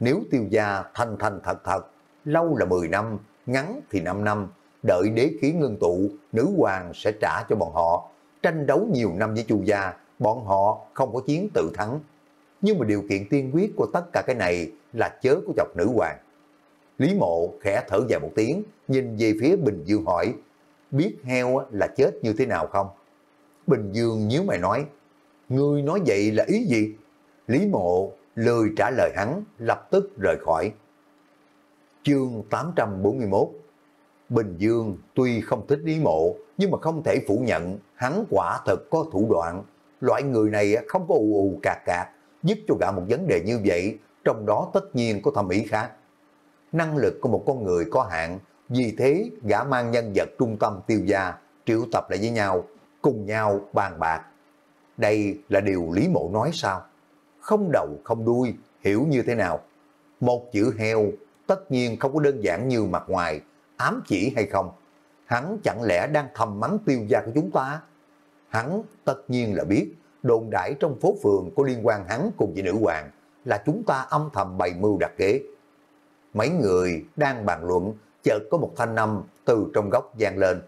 Nếu tiêu gia thành thành thật thật, lâu là 10 năm, ngắn thì 5 năm, đợi đế khí ngưng tụ, nữ hoàng sẽ trả cho bọn họ. Tranh đấu nhiều năm với chu gia, bọn họ không có chiến tự thắng. Nhưng mà điều kiện tiên quyết của tất cả cái này là chớ của chọc nữ hoàng. Lý mộ khẽ thở dài một tiếng, nhìn về phía Bình Dương hỏi, biết heo là chết như thế nào không? Bình Dương nhíu mày nói, ngươi nói vậy là ý gì? Lý mộ lười trả lời hắn, lập tức rời khỏi. Chương 841 Bình Dương tuy không thích Lý mộ, nhưng mà không thể phủ nhận hắn quả thật có thủ đoạn. Loại người này không có ù ù cạc cạc, giúp cho gã một vấn đề như vậy, trong đó tất nhiên có thẩm ý khác. Năng lực của một con người có hạn, vì thế gã mang nhân vật trung tâm tiêu gia, triệu tập lại với nhau, cùng nhau bàn bạc. Đây là điều Lý Mộ nói sao? Không đầu không đuôi, hiểu như thế nào? Một chữ heo tất nhiên không có đơn giản như mặt ngoài, ám chỉ hay không? Hắn chẳng lẽ đang thầm mắng tiêu gia của chúng ta? Hắn tất nhiên là biết, đồn đãi trong phố phường có liên quan hắn cùng với nữ hoàng, là chúng ta âm thầm bày mưu đặt kế. Mấy người đang bàn luận, chợt có một thanh âm từ trong góc gian lên.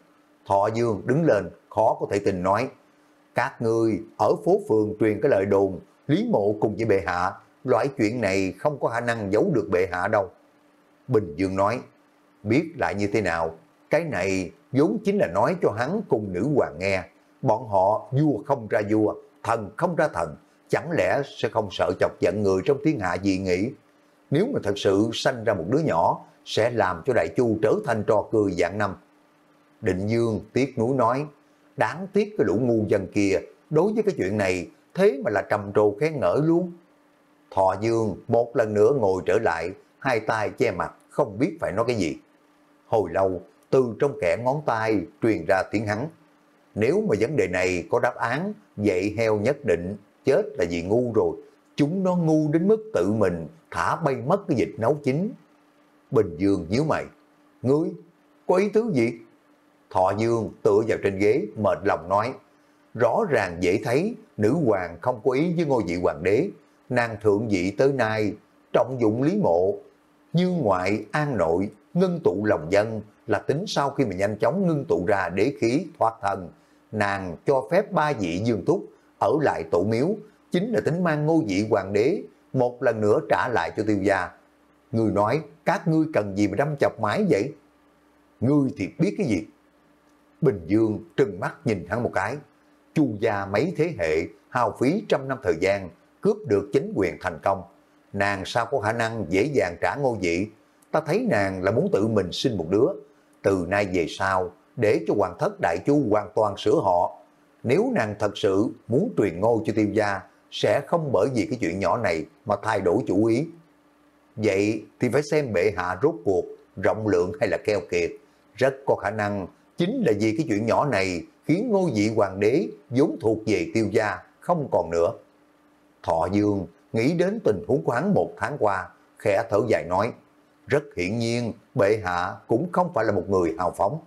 Thọ Dương đứng lên, khó có thể tình nói, các người ở phố phường truyền cái lời đồn, Lý Mộ cùng với bệ hạ, loại chuyện này không có khả năng giấu được bệ hạ đâu. Bình Dương nói, biết lại như thế nào, cái này vốn chính là nói cho hắn cùng nữ hoàng nghe, bọn họ vua không ra vua, thần không ra thần, chẳng lẽ sẽ không sợ chọc giận người trong thiên hạ gì nghĩ? Nếu mà thật sự sanh ra một đứa nhỏ, sẽ làm cho Đại Chu trở thành trò cười dạng năm. Định Dương tiếc núi nói, đáng tiếc cái lũ ngu dân kia, đối với cái chuyện này, thế mà là trầm trồ khen ngợi luôn. Thọ Dương một lần nữa ngồi trở lại, hai tay che mặt, không biết phải nói cái gì. Hồi lâu, từ trong kẻ ngón tay truyền ra tiếng hắn. Nếu mà vấn đề này có đáp án, vậy heo nhất định chết là vì ngu rồi. Chúng nó ngu đến mức tự mình thả bay mất cái dịch nấu chín. Bình Dương nhíu mày. Ngươi, có ý tứ gì? Thọ Dương tựa vào trên ghế, mệt lòng nói. Rõ ràng dễ thấy, nữ hoàng không có ý với ngôi vị hoàng đế. Nàng thượng vị tới nay, trọng dụng lý mộ. Như ngoại, an nội, ngân tụ lòng dân là tính sau khi mà nhanh chóng ngưng tụ ra đế khí thoát thần. Nàng cho phép ba vị dương túc ở lại tổ miếu, chính là tính mang ngôi vị hoàng đế, một lần nữa trả lại cho tiêu gia. Người nói, các ngươi cần gì mà đâm chọc mái vậy? Ngươi thì biết cái gì? Bình Dương trừng mắt nhìn hắn một cái. Chu gia mấy thế hệ, hao phí trăm năm thời gian, cướp được chính quyền thành công. Nàng sao có khả năng dễ dàng trả ngôi vị? Ta thấy nàng là muốn tự mình sinh một đứa. Từ nay về sau, để cho hoàng thất đại chu hoàn toàn sửa họ. Nếu nàng thật sự muốn truyền ngôi cho tiêu gia, sẽ không bởi vì cái chuyện nhỏ này mà thay đổi chủ ý. Vậy thì phải xem bệ hạ rốt cuộc, rộng lượng hay là keo kiệt. Rất có khả năng chính là vì cái chuyện nhỏ này khiến ngôi vị hoàng đế vốn thuộc về tiêu gia không còn nữa. Thọ Dương nghĩ đến tình huống của một tháng qua, khẽ thở dài nói, rất hiển nhiên bệ hạ cũng không phải là một người hào phóng.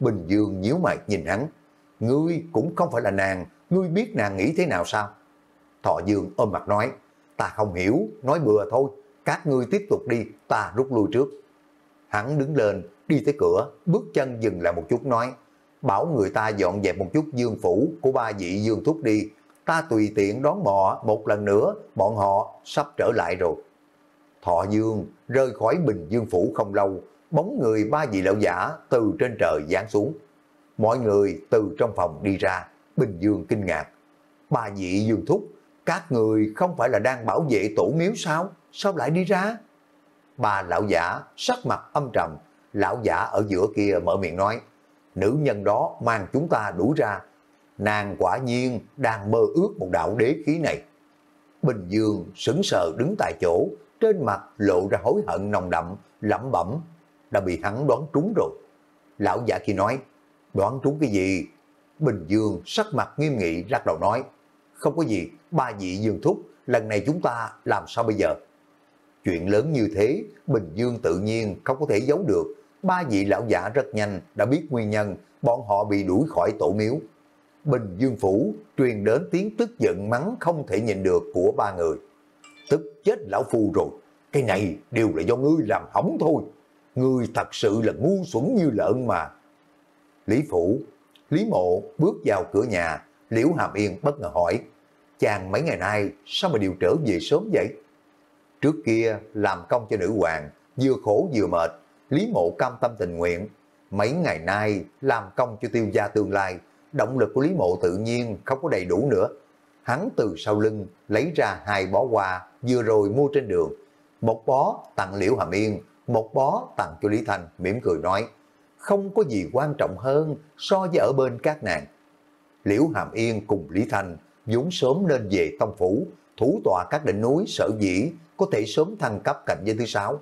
Bình Dương nhíu mày nhìn hắn, ngươi cũng không phải là nàng, ngươi biết nàng nghĩ thế nào sao? Thọ Dương ôm mặt nói, ta không hiểu, nói bừa thôi, các ngươi tiếp tục đi, ta rút lui trước. Hắn đứng lên, đi tới cửa, bước chân dừng lại một chút nói, bảo người ta dọn dẹp một chút dương phủ của ba vị dương thúc đi, ta tùy tiện đón mò một lần nữa, bọn họ sắp trở lại rồi. Thọ Dương rơi khỏi Bình Dương Phủ không lâu, bóng người ba vị lão giả từ trên trời giáng xuống. Mọi người từ trong phòng đi ra, Bình Dương kinh ngạc. Ba vị Dương Thúc, các người không phải là đang bảo vệ tổ miếu sao? Sao lại đi ra? bà lão giả sắc mặt âm trầm, lão giả ở giữa kia mở miệng nói, nữ nhân đó mang chúng ta đuổi ra, nàng quả nhiên đang mơ ước một đạo đế khí này. Bình Dương sững sờ đứng tại chỗ, trên mặt lộ ra hối hận nồng đậm, lẩm bẩm, đã bị hắn đoán trúng rồi. Lão giả kia nói, đoán trúng cái gì? Bình Dương sắc mặt nghiêm nghị lắc đầu nói, không có gì, ba vị Dương thúc, lần này chúng ta làm sao bây giờ? Chuyện lớn như thế, Bình Dương tự nhiên không có thể giấu được. Ba vị lão giả rất nhanh đã biết nguyên nhân, bọn họ bị đuổi khỏi tổ miếu. Bình Dương Phủ truyền đến tiếng tức giận mắng không thể nhìn được của ba người tức chết lão phu rồi. Cái này đều là do ngươi làm hỏng thôi. Ngươi thật sự là ngu xuẩn như lợn mà. Lý Phủ, Lý Mộ bước vào cửa nhà, Liễu Hàm Yên bất ngờ hỏi, chàng mấy ngày nay sao mà điều trở về sớm vậy? Trước kia làm công cho nữ hoàng, vừa khổ vừa mệt, Lý Mộ cam tâm tình nguyện. Mấy ngày nay làm công cho tiêu gia tương lai, động lực của Lý Mộ tự nhiên không có đầy đủ nữa. Hắn từ sau lưng lấy ra hai bó hoa vừa rồi mua trên đường. Một bó tặng Liễu Hàm Yên, một bó tặng cho Lý Thành, mỉm cười nói, không có gì quan trọng hơn so với ở bên các nàng. Liễu Hàm Yên cùng Lý Thành vốn sớm nên về Tông Phủ, thủ tọa các đỉnh núi sở dĩ có thể sớm thăng cấp cảnh giới thứ sáu.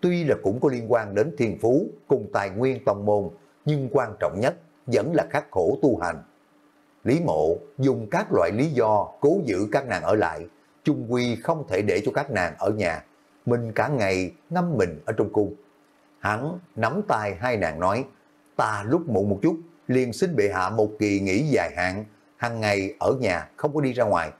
Tuy là cũng có liên quan đến thiên phú cùng tài nguyên tông môn, nhưng quan trọng nhất vẫn là khắc khổ tu hành. Lý mộ dùng các loại lý do cố giữ các nàng ở lại, chung quy không thể để cho các nàng ở nhà. Mình cả ngày ngâm mình ở trong cung. Hắn nắm tay hai nàng nói, ta lúc muộn một chút, liền xin bệ hạ một kỳ nghỉ dài hạn, hàng ngày ở nhà không có đi ra ngoài.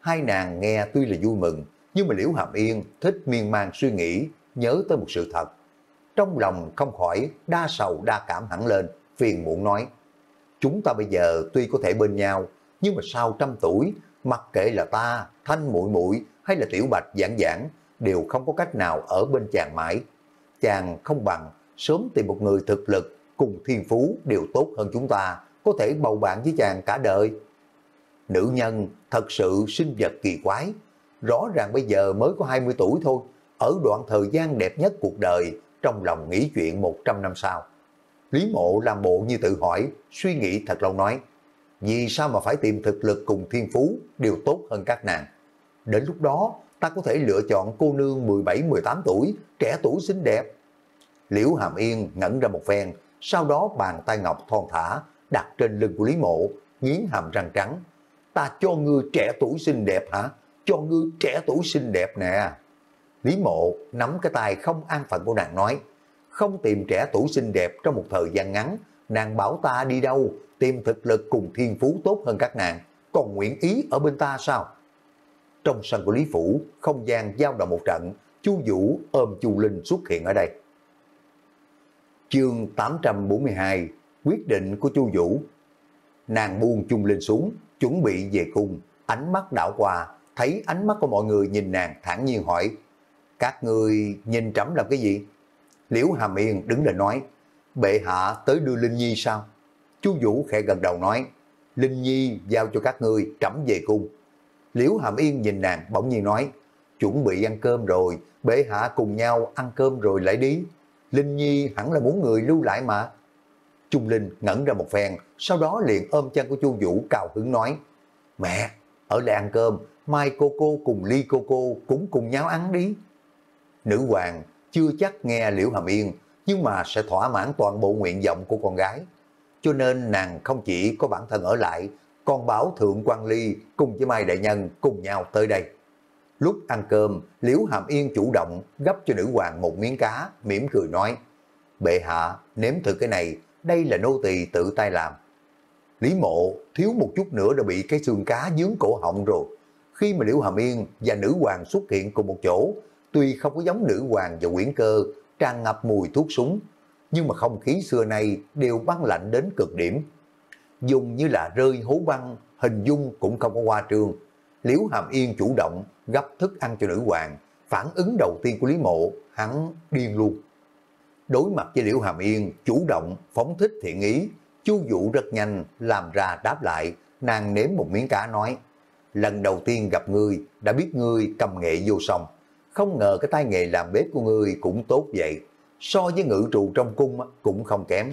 Hai nàng nghe tuy là vui mừng, nhưng mà Liễu Hàm Yên thích miên man suy nghĩ, nhớ tới một sự thật. Trong lòng không khỏi đa sầu đa cảm hẳn lên, phiền muộn nói, chúng ta bây giờ tuy có thể bên nhau, nhưng mà sau trăm tuổi, mặc kệ là ta, thanh muội muội hay là tiểu bạch giảng giảng, đều không có cách nào ở bên chàng mãi. Chàng không bằng sớm tìm một người thực lực cùng thiên phú đều tốt hơn chúng ta, có thể bầu bạn với chàng cả đời. Nữ nhân thật sự sinh vật kỳ quái, rõ ràng bây giờ mới có 20 tuổi thôi, ở đoạn thời gian đẹp nhất cuộc đời, trong lòng nghĩ chuyện 100 năm sau. Lý mộ làm bộ như tự hỏi, suy nghĩ thật lâu nói, vì sao mà phải tìm thực lực cùng thiên phú đều tốt hơn các nàng. Đến lúc đó, ta có thể lựa chọn cô nương 17-18 tuổi, trẻ tuổi xinh đẹp. Liễu Hàm Yên ngẩn ra một phen, sau đó bàn tay ngọc thon thả, đặt trên lưng của Lý Mộ, nghiến hàm răng trắng. Ta cho ngươi trẻ tuổi xinh đẹp hả? Cho ngươi trẻ tuổi xinh đẹp nè. Lý Mộ nắm cái tay không an phận của nàng nói, không tìm trẻ tuổi xinh đẹp trong một thời gian ngắn, nàng bảo ta đi đâu, tìm thực lực cùng thiên phú tốt hơn các nàng, còn nguyện ý ở bên ta sao? Trong sân của Lý Phủ, không gian giao động một trận, Chu Vũ ôm Chu Linh xuất hiện ở đây. Chương 842 Quyết định của Chu Vũ Nàng buông chung linh xuống, chuẩn bị về cung, ánh mắt đảo qua, thấy ánh mắt của mọi người nhìn nàng thản nhiên hỏi, các người nhìn trẫm làm cái gì? Liễu Hàm Yên đứng lên nói, bệ hạ tới đưa Linh Nhi sao? Chu Vũ khẽ gần đầu nói, Linh Nhi giao cho các người trẫm về cung. Liễu Hàm Yên nhìn nàng bỗng nhiên nói, chuẩn bị ăn cơm rồi, bệ hạ cùng nhau ăn cơm rồi lại đi. Linh Nhi hẳn là muốn người lưu lại mà. Trung Linh ngẩn ra một phen, sau đó liền ôm chân của Chu Vũ cao hứng nói, Mẹ, ở đây ăn cơm, mai cô cô cùng ly cô cô cũng cùng nhau ăn đi. Nữ hoàng chưa chắc nghe Liễu Hàm Yên, nhưng mà sẽ thỏa mãn toàn bộ nguyện vọng của con gái. Cho nên nàng không chỉ có bản thân ở lại, còn bảo Thượng quan Ly cùng với Mai Đại Nhân cùng nhau tới đây. Lúc ăn cơm, Liễu Hàm Yên chủ động gấp cho nữ hoàng một miếng cá, mỉm cười nói, Bệ hạ, nếm thử cái này, đây là nô tỳ tự tay làm. Lý mộ thiếu một chút nữa đã bị cái xương cá dướng cổ họng rồi. Khi mà Liễu Hàm Yên và nữ hoàng xuất hiện cùng một chỗ, tuy không có giống nữ hoàng và quyển cơ, tràn ngập mùi thuốc súng, nhưng mà không khí xưa nay đều băng lạnh đến cực điểm. Dùng như là rơi hố băng, hình dung cũng không có hoa trương. Liễu Hàm Yên chủ động gấp thức ăn cho nữ hoàng, phản ứng đầu tiên của Lý Mộ, hắn điên luôn. Đối mặt với Liễu Hàm Yên, chủ động, phóng thích thiện ý, Chu Vũ rất nhanh làm ra đáp lại, nàng nếm một miếng cá nói, lần đầu tiên gặp ngươi, đã biết ngươi cầm nghệ vô song, không ngờ cái tay nghề làm bếp của ngươi cũng tốt vậy, so với ngự trù trong cung cũng không kém.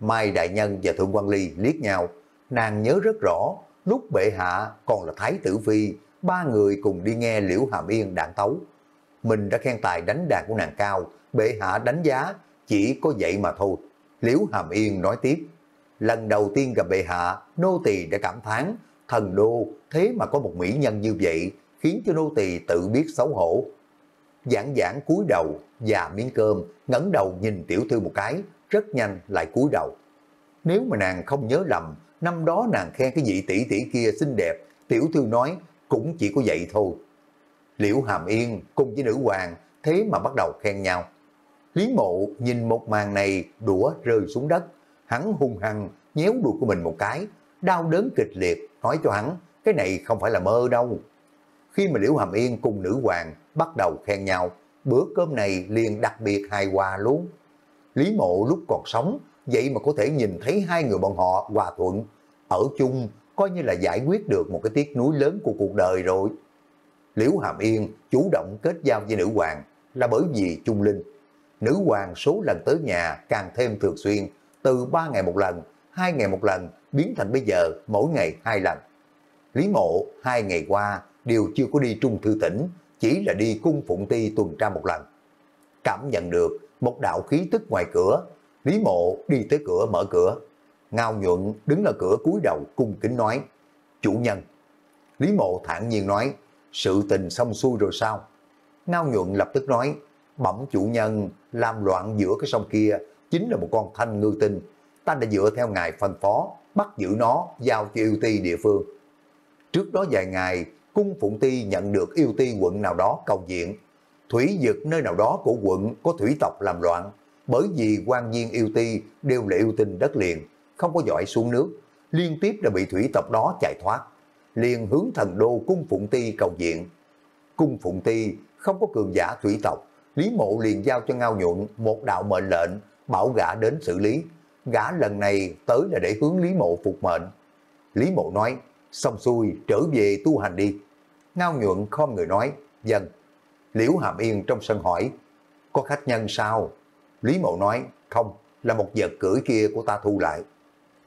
Mai Đại Nhân và Thượng quan Ly liếc nhau, nàng nhớ rất rõ, lúc bệ hạ còn là Thái tử Phi, ba người cùng đi nghe Liễu Hàm Yên đạn tấu. Mình đã khen tài đánh đàn của nàng cao, bệ hạ đánh giá, chỉ có vậy mà thôi. Liễu Hàm Yên nói tiếp, lần đầu tiên gặp bệ hạ, nô tỳ đã cảm thán, thần đô thế mà có một mỹ nhân như vậy, khiến cho nô tỳ tự biết xấu hổ. Giảng giảng cúi đầu, và miếng cơm, ngẩng đầu nhìn tiểu thư một cái, rất nhanh lại cúi đầu. Nếu mà nàng không nhớ lầm, năm đó nàng khen cái vị tỷ tỷ kia xinh đẹp, tiểu thư nói cũng chỉ có vậy thôi. Liễu Hàm Yên cùng với nữ hoàng thế mà bắt đầu khen nhau. Lý mộ nhìn một màn này đũa rơi xuống đất, hắn hung hăng nhéo đuôi của mình một cái, đau đớn kịch liệt, nói cho hắn, cái này không phải là mơ đâu. Khi mà Liễu Hàm Yên cùng nữ hoàng bắt đầu khen nhau, bữa cơm này liền đặc biệt hài hòa luôn. Lý mộ lúc còn sống, vậy mà có thể nhìn thấy hai người bọn họ hòa thuận, ở chung coi như là giải quyết được một cái tiếc núi lớn của cuộc đời rồi. Liễu Hàm Yên chủ động kết giao với nữ hoàng là bởi vì Trung Linh. nữ hoàng số lần tới nhà càng thêm thường xuyên, từ 3 ngày một lần, 2 ngày một lần, biến thành bây giờ mỗi ngày hai lần. Lý mộ hai ngày qua đều chưa có đi trung thư tỉnh, chỉ là đi cung phụng ti tuần tra một lần. Cảm nhận được một đạo khí tức ngoài cửa, Lý mộ đi tới cửa mở cửa. Ngao nhuận đứng ở cửa cúi đầu cung kính nói, chủ nhân. Lý mộ thản nhiên nói, sự tình xong xuôi rồi sao? Ngao nhuận lập tức nói, bẩm chủ nhân làm loạn giữa cái sông kia chính là một con thanh ngư tinh. Ta đã dựa theo ngài phân phó, bắt giữ nó, giao cho yêu ti địa phương. Trước đó vài ngày, cung phụng ti nhận được yêu ti quận nào đó cầu diện. Thủy dực nơi nào đó của quận có thủy tộc làm loạn, bởi vì quan viên yêu ti đều là yêu tinh đất liền, không có giỏi xuống nước, liên tiếp đã bị thủy tộc đó chạy thoát. Liền hướng thần đô cung phụng ti cầu diện. Cung phụng ti không có cường giả thủy tộc, Lý Mộ liền giao cho Ngao Nhuận một đạo mệnh lệnh, bảo gã đến xử lý. Gã lần này tới là để hướng Lý Mộ phục mệnh. Lý Mộ nói, xong xuôi trở về tu hành đi. Ngao Nhuận không người nói, dân. Liễu Hàm Yên trong sân hỏi, có khách nhân sao? Lý Mộ nói, không, là một vật cưỡi kia của ta thu lại.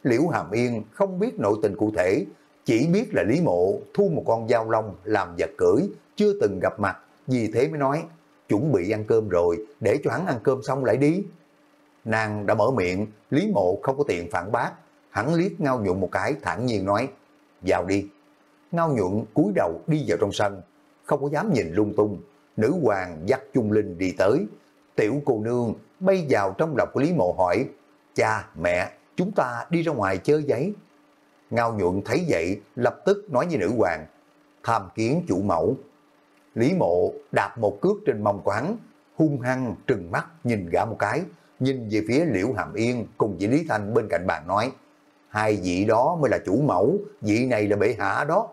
Liễu Hàm Yên không biết nội tình cụ thể, chỉ biết là Lý Mộ thu một con dao long làm vật cưỡi, chưa từng gặp mặt, vì thế mới nói, chuẩn bị ăn cơm rồi, để cho hắn ăn cơm xong lại đi. Nàng đã mở miệng, Lý Mộ không có tiện phản bác, hắn liếc ngao nhuận một cái thản nhiên nói, vào đi. Ngao nhuận cúi đầu đi vào trong sân, không có dám nhìn lung tung, nữ hoàng dắt chung linh đi tới. Tiểu cô nương bay vào trong lòng của Lý Mộ hỏi, cha, mẹ, chúng ta đi ra ngoài chơi giấy. Ngao nhuận thấy vậy, lập tức nói với nữ hoàng, tham kiến chủ mẫu. Lý mộ đạp một cước trên mông quán, hung hăng trừng mắt nhìn gã một cái, nhìn về phía Liễu Hàm Yên cùng với Lý Thanh bên cạnh bàn nói, hai vị đó mới là chủ mẫu, vị này là bệ hạ đó.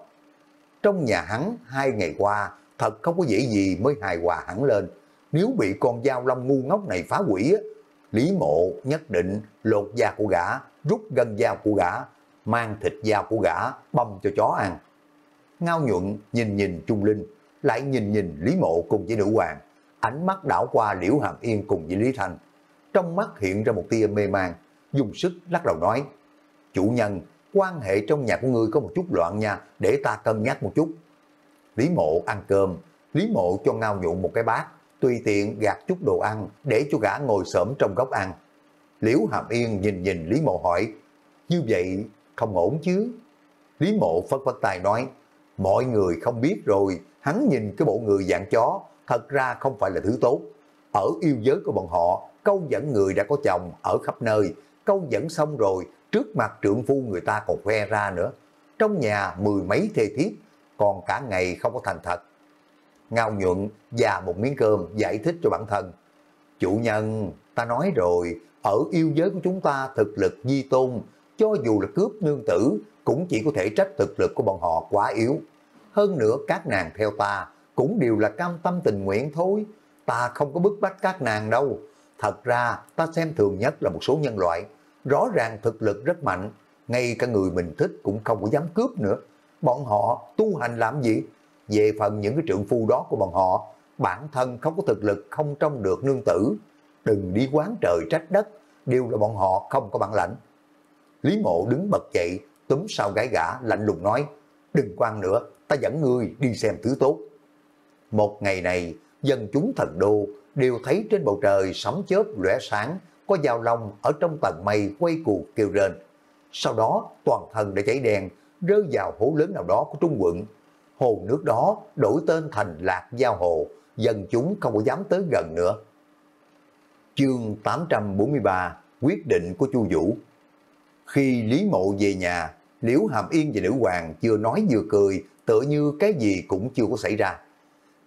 Trong nhà hắn hai ngày qua, thật không có dễ gì mới hài hòa hẳn lên. Nếu bị con dao long ngu ngốc này phá hủy, Lý Mộ nhất định lột da của gã, rút gân dao của gã, mang thịt dao của gã, băm cho chó ăn. Ngao nhuận nhìn nhìn Trung Linh, lại nhìn nhìn Lý Mộ cùng với nữ hoàng, ánh mắt đảo qua Liễu Hàm Yên cùng với Lý thành Trong mắt hiện ra một tia mê mang dùng sức lắc đầu nói, chủ nhân, quan hệ trong nhà của ngươi có một chút loạn nha, để ta cân nhắc một chút. Lý Mộ ăn cơm, Lý Mộ cho ngao nhuộn một cái bát, tùy tiện gạt chút đồ ăn để cho gã ngồi sớm trong góc ăn. Liễu Hàm Yên nhìn nhìn Lý Mộ hỏi, như vậy không ổn chứ? Lý Mộ phất phất tài nói, mọi người không biết rồi, hắn nhìn cái bộ người dạng chó, thật ra không phải là thứ tốt. Ở yêu giới của bọn họ, câu dẫn người đã có chồng ở khắp nơi, câu dẫn xong rồi, trước mặt trượng phu người ta còn khoe ra nữa. Trong nhà mười mấy thê thiếp, còn cả ngày không có thành thật. Ngao nhuận và một miếng cơm giải thích cho bản thân. Chủ nhân, ta nói rồi, ở yêu giới của chúng ta thực lực di tôn, cho dù là cướp nương tử, cũng chỉ có thể trách thực lực của bọn họ quá yếu. Hơn nữa các nàng theo ta cũng đều là cam tâm tình nguyện thôi. Ta không có bức bách các nàng đâu. Thật ra ta xem thường nhất là một số nhân loại. Rõ ràng thực lực rất mạnh. Ngay cả người mình thích cũng không có dám cướp nữa. Bọn họ tu hành làm gì? Về phần những cái trượng phu đó của bọn họ, bản thân không có thực lực không trông được nương tử. Đừng đi quán trời trách đất, đều là bọn họ không có bản lãnh. Lý mộ đứng bật dậy, túm sau gái gã, lạnh lùng nói, đừng quan nữa, ta dẫn ngươi đi xem thứ tốt. Một ngày này, dân chúng thần đô đều thấy trên bầu trời sấm chớp lóe sáng, có dao lòng ở trong tầng mây quay cuộc kêu rên. Sau đó, toàn thân đã cháy đen, rơi vào hố lớn nào đó của Trung quận. Hồ nước đó đổi tên thành Lạc Giao Hồ, dân chúng không có dám tới gần nữa. Chương 843 Quyết định của Chu Vũ Khi Lý Mộ về nhà, Liễu Hàm Yên và Nữ Hoàng chưa nói vừa cười, tựa như cái gì cũng chưa có xảy ra.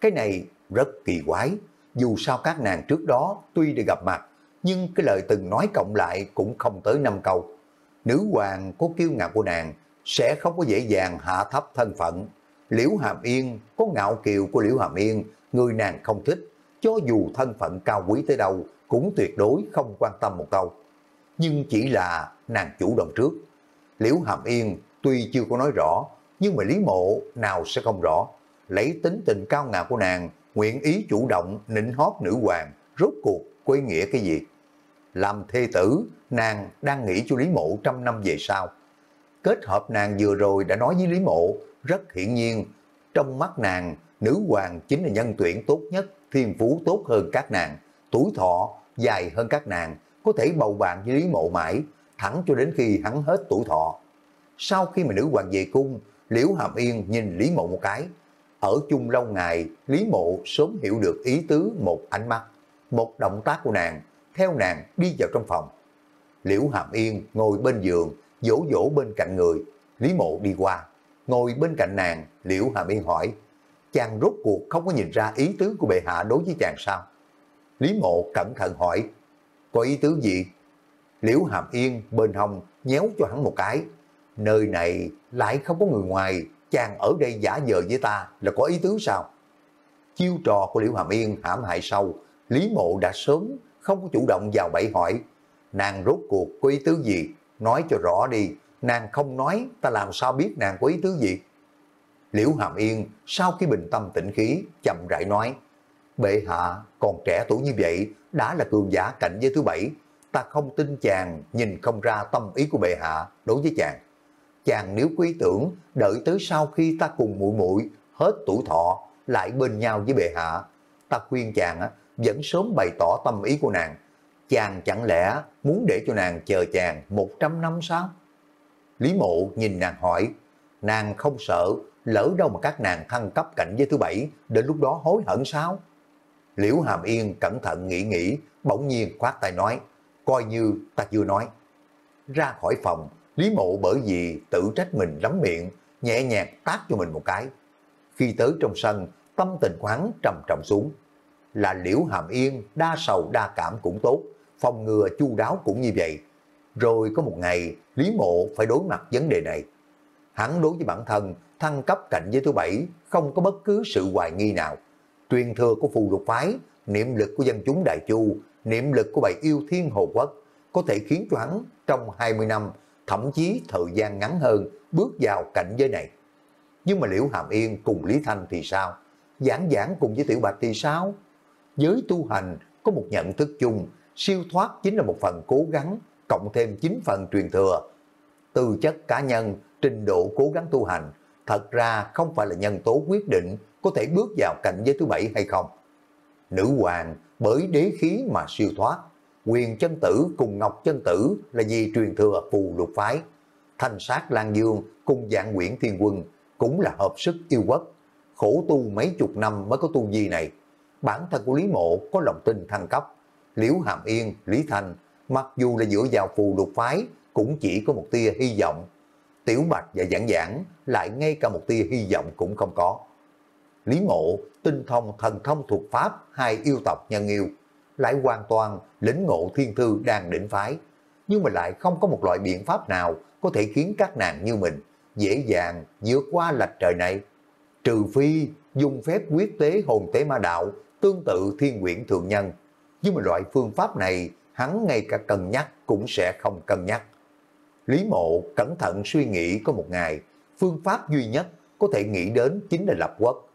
Cái này rất kỳ quái, dù sao các nàng trước đó tuy đã gặp mặt, nhưng cái lời từng nói cộng lại cũng không tới năm câu. Nữ hoàng có kiêu ngạo của nàng, sẽ không có dễ dàng hạ thấp thân phận. Liễu Hàm Yên có ngạo kiều của Liễu Hàm Yên, người nàng không thích, cho dù thân phận cao quý tới đâu cũng tuyệt đối không quan tâm một câu. Nhưng chỉ là nàng chủ động trước. Liễu Hàm Yên tuy chưa có nói rõ, nhưng mà Lý Mộ nào sẽ không rõ. Lấy tính tình cao ngạo của nàng, nguyện ý chủ động nịnh hót nữ hoàng, rốt cuộc có ý nghĩa cái gì? Làm thê tử, nàng đang nghĩ cho Lý Mộ trăm năm về sau. Kết hợp nàng vừa rồi đã nói với Lý Mộ, rất hiển nhiên, trong mắt nàng, nữ hoàng chính là nhân tuyển tốt nhất, thiên phú tốt hơn các nàng, tuổi thọ dài hơn các nàng, có thể bầu bạn với Lý Mộ mãi, thẳng cho đến khi hắn hết tuổi thọ. Sau khi mà nữ hoàng về cung, Liễu Hàm Yên nhìn Lý Mộ một cái. Ở chung lâu ngày, Lý Mộ sớm hiểu được ý tứ một ánh mắt, một động tác của nàng, theo nàng đi vào trong phòng. Liễu Hàm Yên ngồi bên giường, dỗ dỗ bên cạnh người, Lý Mộ đi qua, ngồi bên cạnh nàng, Liễu Hàm Yên hỏi, chàng rốt cuộc không có nhìn ra ý tứ của bệ hạ đối với chàng sao? Lý Mộ cẩn thận hỏi, có ý tứ gì? Liễu Hàm Yên bên hông nhéo cho hắn một cái, nơi này lại không có người ngoài, chàng ở đây giả vờ với ta là có ý tứ sao? Chiêu trò của Liễu Hàm Yên hãm hại sâu, Lý Mộ đã sớm không có chủ động vào bẫy hỏi, nàng rốt cuộc có ý tứ gì, nói cho rõ đi, nàng không nói, ta làm sao biết nàng có ý tứ gì? Liễu Hàm Yên sau khi bình tâm tĩnh khí, chậm rãi nói, bệ hạ còn trẻ tuổi như vậy, đã là cường giả cạnh với thứ bảy, ta không tin chàng nhìn không ra tâm ý của bệ hạ đối với chàng. Chàng nếu quý tưởng đợi tới sau khi ta cùng muội muội hết tuổi thọ lại bên nhau với bệ hạ, ta khuyên chàng á, vẫn sớm bày tỏ tâm ý của nàng. Chàng chẳng lẽ muốn để cho nàng chờ chàng 100 năm sao? Lý mộ nhìn nàng hỏi, nàng không sợ lỡ đâu mà các nàng thăng cấp cảnh giới thứ bảy, đến lúc đó hối hận sao? Liễu Hàm Yên cẩn thận nghĩ nghĩ, bỗng nhiên khoát tay nói, coi như ta chưa nói. Ra khỏi phòng, Lý mộ bởi vì tự trách mình lắm miệng, nhẹ nhàng tác cho mình một cái. Khi tới trong sân, tâm tình của hắn trầm trọng xuống. Là liễu hàm yên, đa sầu đa cảm cũng tốt, phòng ngừa chu đáo cũng như vậy. Rồi có một ngày, Lý mộ phải đối mặt vấn đề này. Hắn đối với bản thân, thăng cấp cạnh với thứ bảy, không có bất cứ sự hoài nghi nào. Truyền thừa của phù lục phái, niệm lực của dân chúng đại chu, niệm lực của bầy yêu thiên hồ quốc, có thể khiến cho hắn trong 20 năm thậm chí thời gian ngắn hơn bước vào cảnh giới này. Nhưng mà Liễu Hàm Yên cùng Lý Thanh thì sao? Giảng giảng cùng với Tiểu Bạch thì sao? Giới tu hành có một nhận thức chung, siêu thoát chính là một phần cố gắng, cộng thêm 9 phần truyền thừa. Tư chất cá nhân, trình độ cố gắng tu hành, thật ra không phải là nhân tố quyết định có thể bước vào cảnh giới thứ bảy hay không. Nữ hoàng bởi đế khí mà siêu thoát, quyền chân tử cùng ngọc chân tử là vì truyền thừa phù lục phái. Thanh sát Lan Dương cùng dạng quyển thiên quân cũng là hợp sức yêu quốc. Khổ tu mấy chục năm mới có tu vi này. Bản thân của Lý Mộ có lòng tin thăng cấp. Liễu Hàm Yên, Lý thành mặc dù là dựa vào phù lục phái, cũng chỉ có một tia hy vọng. Tiểu Bạch và Giảng Giảng lại ngay cả một tia hy vọng cũng không có. Lý Mộ, tinh thông thần thông thuộc Pháp, hai yêu tộc nhân yêu, lại hoàn toàn lĩnh ngộ thiên thư đang đỉnh phái, nhưng mà lại không có một loại biện pháp nào có thể khiến các nàng như mình dễ dàng vượt qua lạch trời này. Trừ phi dùng phép quyết tế hồn tế ma đạo tương tự thiên quyển thượng nhân, nhưng mà loại phương pháp này hắn ngay cả cân nhắc cũng sẽ không cân nhắc. Lý mộ cẩn thận suy nghĩ có một ngày, phương pháp duy nhất có thể nghĩ đến chính là lập quốc.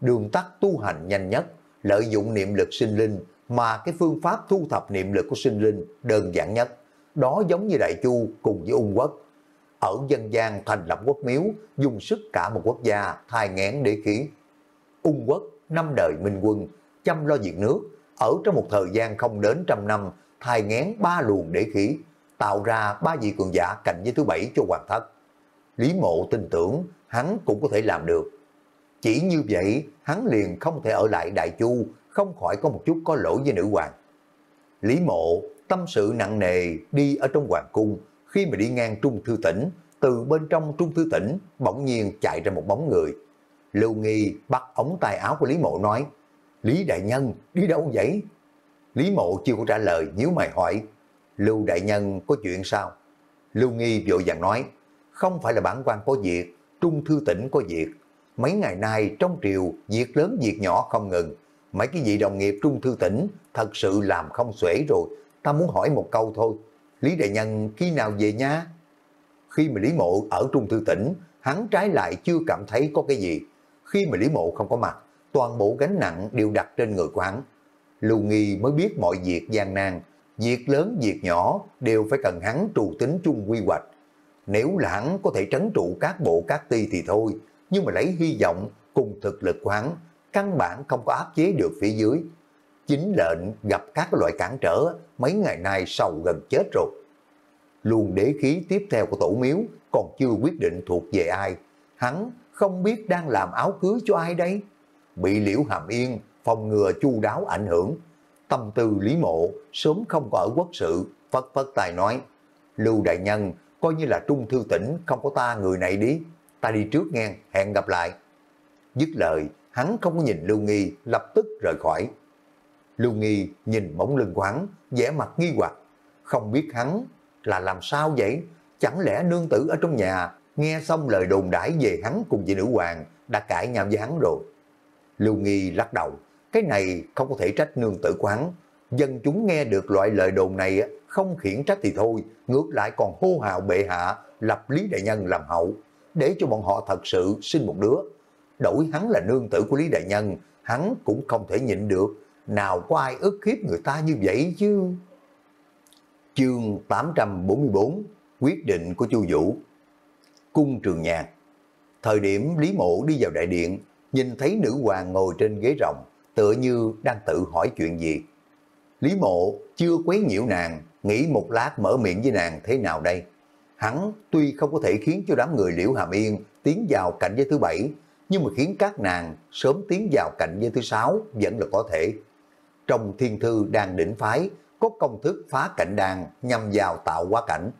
Đường tắt tu hành nhanh nhất, lợi dụng niệm lực sinh linh mà cái phương pháp thu thập niệm lực của sinh linh đơn giản nhất. Đó giống như Đại Chu cùng với Ung Quốc. Ở dân gian thành lập quốc miếu, dùng sức cả một quốc gia thai ngén để khí. Ung Quốc, năm đời minh quân, chăm lo việc nước, ở trong một thời gian không đến trăm năm, thai ngén ba luồng đế khí, tạo ra ba vị cường giả cạnh với thứ bảy cho hoàng thất. Lý mộ tin tưởng hắn cũng có thể làm được. Chỉ như vậy, hắn liền không thể ở lại Đại Chu không khỏi có một chút có lỗi với nữ hoàng. Lý mộ tâm sự nặng nề đi ở trong hoàng cung, khi mà đi ngang trung thư tỉnh, từ bên trong trung thư tỉnh bỗng nhiên chạy ra một bóng người. Lưu Nghi bắt ống tay áo của Lý mộ nói, Lý Đại Nhân, đi đâu vậy? Lý mộ chưa có trả lời, nhíu mày hỏi, Lưu Đại Nhân có chuyện sao? Lưu Nghi vội vàng nói, không phải là bản quan có việc, trung thư tỉnh có việc. Mấy ngày nay trong triều, việc lớn việc nhỏ không ngừng, mấy cái vị đồng nghiệp trung thư tỉnh thật sự làm không xuể rồi. Ta muốn hỏi một câu thôi. Lý Đại Nhân khi nào về nha? Khi mà Lý Mộ ở trung thư tỉnh, hắn trái lại chưa cảm thấy có cái gì. Khi mà Lý Mộ không có mặt, toàn bộ gánh nặng đều đặt trên người của hắn. Lưu Nghi mới biết mọi việc gian nan, việc lớn việc nhỏ đều phải cần hắn trù tính chung quy hoạch. Nếu là hắn có thể trấn trụ các bộ các ti thì thôi, nhưng mà lấy hy vọng cùng thực lực của hắn, căn bản không có áp chế được phía dưới. Chính lệnh gặp các loại cản trở, mấy ngày nay sầu gần chết rồi. Luồng đế khí tiếp theo của tổ miếu còn chưa quyết định thuộc về ai. Hắn không biết đang làm áo cưới cho ai đây. Bị liễu hàm yên, phòng ngừa chu đáo ảnh hưởng. Tâm tư lý mộ, sớm không có ở quốc sự, phất phất tài nói. Lưu đại nhân, coi như là trung thư tỉnh, không có ta người này đi. Ta đi trước nghe, hẹn gặp lại. Dứt lời, hắn không có nhìn Lưu Nghi, lập tức rời khỏi. Lưu Nghi nhìn bóng lưng của hắn, vẻ mặt nghi hoặc, không biết hắn là làm sao vậy? Chẳng lẽ nương tử ở trong nhà nghe xong lời đồn đãi về hắn cùng vị nữ hoàng đã cãi nhau với hắn rồi? Lưu Nghi lắc đầu, cái này không có thể trách nương tử quán. Dân chúng nghe được loại lời đồn này không khiển trách thì thôi, ngược lại còn hô hào bệ hạ lập Lý Đại Nhân làm hậu, để cho bọn họ thật sự sinh một đứa. Đổi hắn là nương tử của Lý Đại Nhân, hắn cũng không thể nhịn được, nào có ai ức hiếp người ta như vậy chứ. Chương 844 Quyết định của Chu Vũ Cung Trường Nhạc Thời điểm Lý Mộ đi vào đại điện, nhìn thấy nữ hoàng ngồi trên ghế rồng, tựa như đang tự hỏi chuyện gì. Lý Mộ chưa quấy nhiễu nàng, nghĩ một lát mở miệng với nàng thế nào đây. Hắn tuy không có thể khiến cho đám người liễu hàm yên tiến vào cảnh giới thứ bảy, nhưng mà khiến các nàng sớm tiến vào cảnh giới thứ sáu vẫn là có thể. Trong thiên thư đang đỉnh phái, có công thức phá cảnh đan nhằm vào tạo hóa cảnh.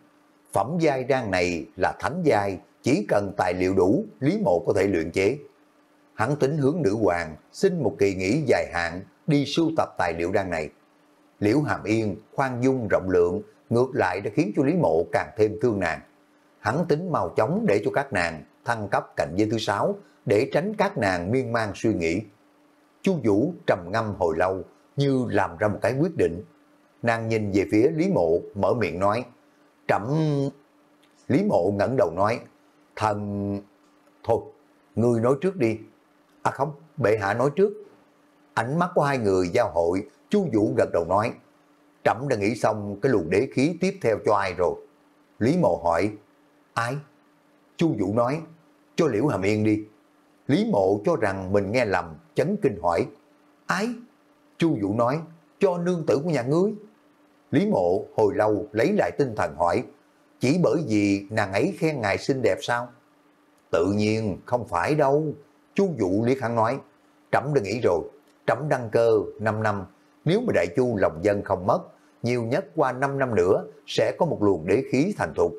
Phẩm giai đan này là thánh giai, chỉ cần tài liệu đủ, Lý Mộ có thể luyện chế. Hắn tính hướng nữ hoàng, xin một kỳ nghỉ dài hạn, đi sưu tập tài liệu đan này. Liễu Hàm Yên, khoan dung rộng lượng, ngược lại đã khiến cho Lý Mộ càng thêm thương nàng. Hắn tính mau chóng để cho các nàng thăng cấp cảnh giới thứ sáu, để tránh các nàng miên man suy nghĩ. Chu Vũ trầm ngâm hồi lâu, như làm ra một cái quyết định. Nàng nhìn về phía Lý Mộ, mở miệng nói, Trẫm... Lý Mộ ngẩng đầu nói, thần... Thôi, ngươi nói trước đi. À không, bệ hạ nói trước. Ánh mắt của hai người giao hội, Chu Vũ gật đầu nói, Trẫm đã nghĩ xong cái luồng đế khí tiếp theo cho ai rồi. Lý Mộ hỏi, ai? Chu Vũ nói, cho Liễu Hàm Yên đi. Lý Mộ cho rằng mình nghe lầm, chấn kinh hỏi, ai? Chu Vũ nói, cho nương tử của nhà ngươi. Lý Mộ hồi lâu lấy lại tinh thần hỏi, chỉ bởi vì nàng ấy khen ngài xinh đẹp sao? Tự nhiên không phải đâu. Chu Vũ liếc hắn nói, trẫm đã nghĩ rồi, trẫm đăng cơ 5 năm, nếu mà đại chu lòng dân không mất, nhiều nhất qua 5 năm nữa sẽ có một luồng đế khí thành thục.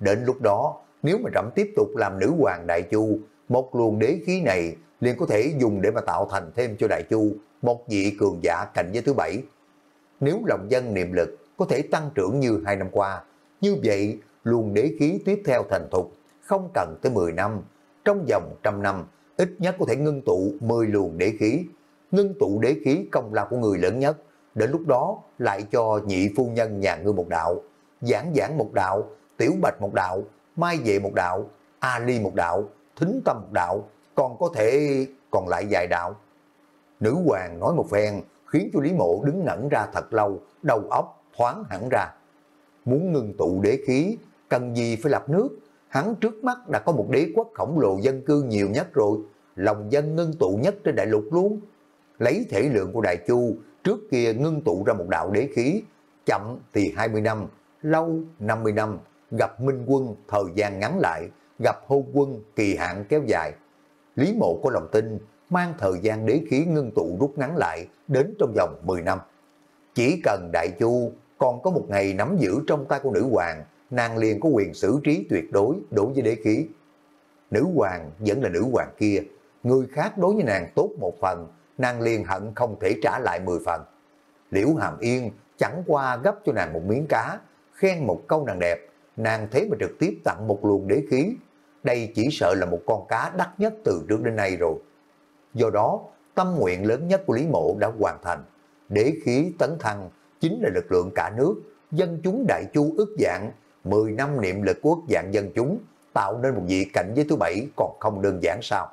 Đến lúc đó, nếu mà trẫm tiếp tục làm nữ hoàng đại chu, một luồng đế khí này liền có thể dùng để mà tạo thành thêm cho đại chu một vị cường giả cạnh giới thứ bảy. Nếu lòng dân niệm lực có thể tăng trưởng như hai năm qua, như vậy luồng đế khí tiếp theo thành thục, không cần tới 10 năm, trong vòng trăm năm, ít nhất có thể ngưng tụ 10 luồng đế khí. Ngưng tụ đế khí công lao của người lớn nhất, đến lúc đó lại cho nhị phu nhân nhà ngươi một đạo, giảng giảng một đạo, tiểu bạch một đạo, mai vệ một đạo, a ly một đạo, thính tâm một đạo, còn có thể còn lại vài đạo. Nữ hoàng nói một phen, khiến cho Lý Mộ đứng ngẩn ra thật lâu, đầu óc thoáng hẳn ra. Muốn ngưng tụ đế khí, cần gì phải lập nước, hắn trước mắt đã có một đế quốc khổng lồ dân cư nhiều nhất rồi, lòng dân ngưng tụ nhất trên đại lục luôn. Lấy thể lượng của Đại Chu, trước kia ngưng tụ ra một đạo đế khí, chậm thì 20 năm, lâu 50 năm, gặp minh quân thời gian ngắn lại, gặp hô quân kỳ hạn kéo dài. Lý mộ có lòng tin, mang thời gian đế khí ngưng tụ rút ngắn lại đến trong vòng 10 năm. Chỉ cần Đại Chu còn có một ngày nắm giữ trong tay của nữ hoàng, nàng liền có quyền xử trí tuyệt đối đối với đế khí. Nữ hoàng vẫn là nữ hoàng kia, người khác đối với nàng tốt một phần, nàng liền hận không thể trả lại 10 phần. Liễu Hàm Yên chẳng qua gấp cho nàng một miếng cá, khen một câu nàng đẹp, nàng thế mà trực tiếp tặng một luồng đế khí. Đây chỉ sợ là một con cá đắt nhất từ trước đến nay rồi. Do đó, tâm nguyện lớn nhất của Lý Mộ đã hoàn thành. Đế khí tấn thăng chính là lực lượng cả nước, dân chúng đại chu ước dạng, 10 năm niệm lực quốc dạng dân chúng, tạo nên một vị cảnh giới thứ bảy còn không đơn giản sao.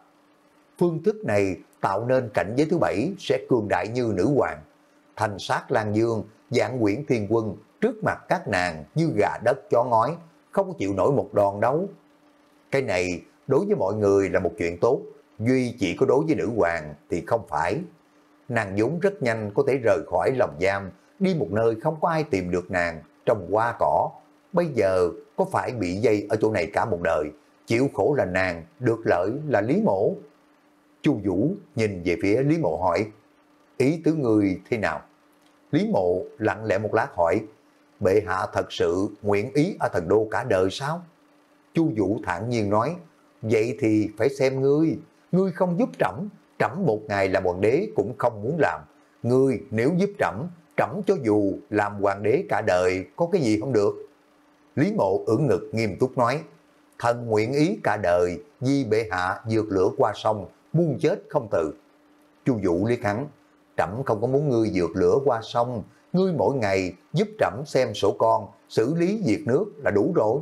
Phương thức này tạo nên cảnh giới thứ bảy sẽ cường đại như nữ hoàng. thành sát Lan Dương, dạng quyển thiên quân, trước mặt các nàng như gà đất chó ngói, không chịu nổi một đòn đấu. Cái này đối với mọi người là một chuyện tốt, duy chỉ có đối với nữ hoàng thì không phải. Nàng vốn rất nhanh có thể rời khỏi lòng giam, đi một nơi không có ai tìm được nàng, trong hoa cỏ. Bây giờ có phải bị dây ở chỗ này cả một đời, chịu khổ là nàng, được lợi là Lý Mộ. Chu Vũ nhìn về phía Lý Mộ hỏi, ý tứ người thế nào? Lý Mộ lặng lẽ một lát hỏi, bệ hạ thật sự nguyện ý ở thần đô cả đời sao? Chu Vũ thản nhiên nói, vậy thì phải xem ngươi, ngươi không giúp trẫm, trẫm một ngày là hoàng đế cũng không muốn làm. Ngươi nếu giúp trẫm, trẫm cho dù làm hoàng đế cả đời có cái gì không được. Lý Mộ ưỡn ngực nghiêm túc nói, thần nguyện ý cả đời di bệ hạ vượt lửa qua sông, muôn chết không từ. Chu Vũ liếc hắn, trẫm không có muốn ngươi vượt lửa qua sông, ngươi mỗi ngày giúp trẫm xem sổ con, xử lý việc nước là đủ rồi.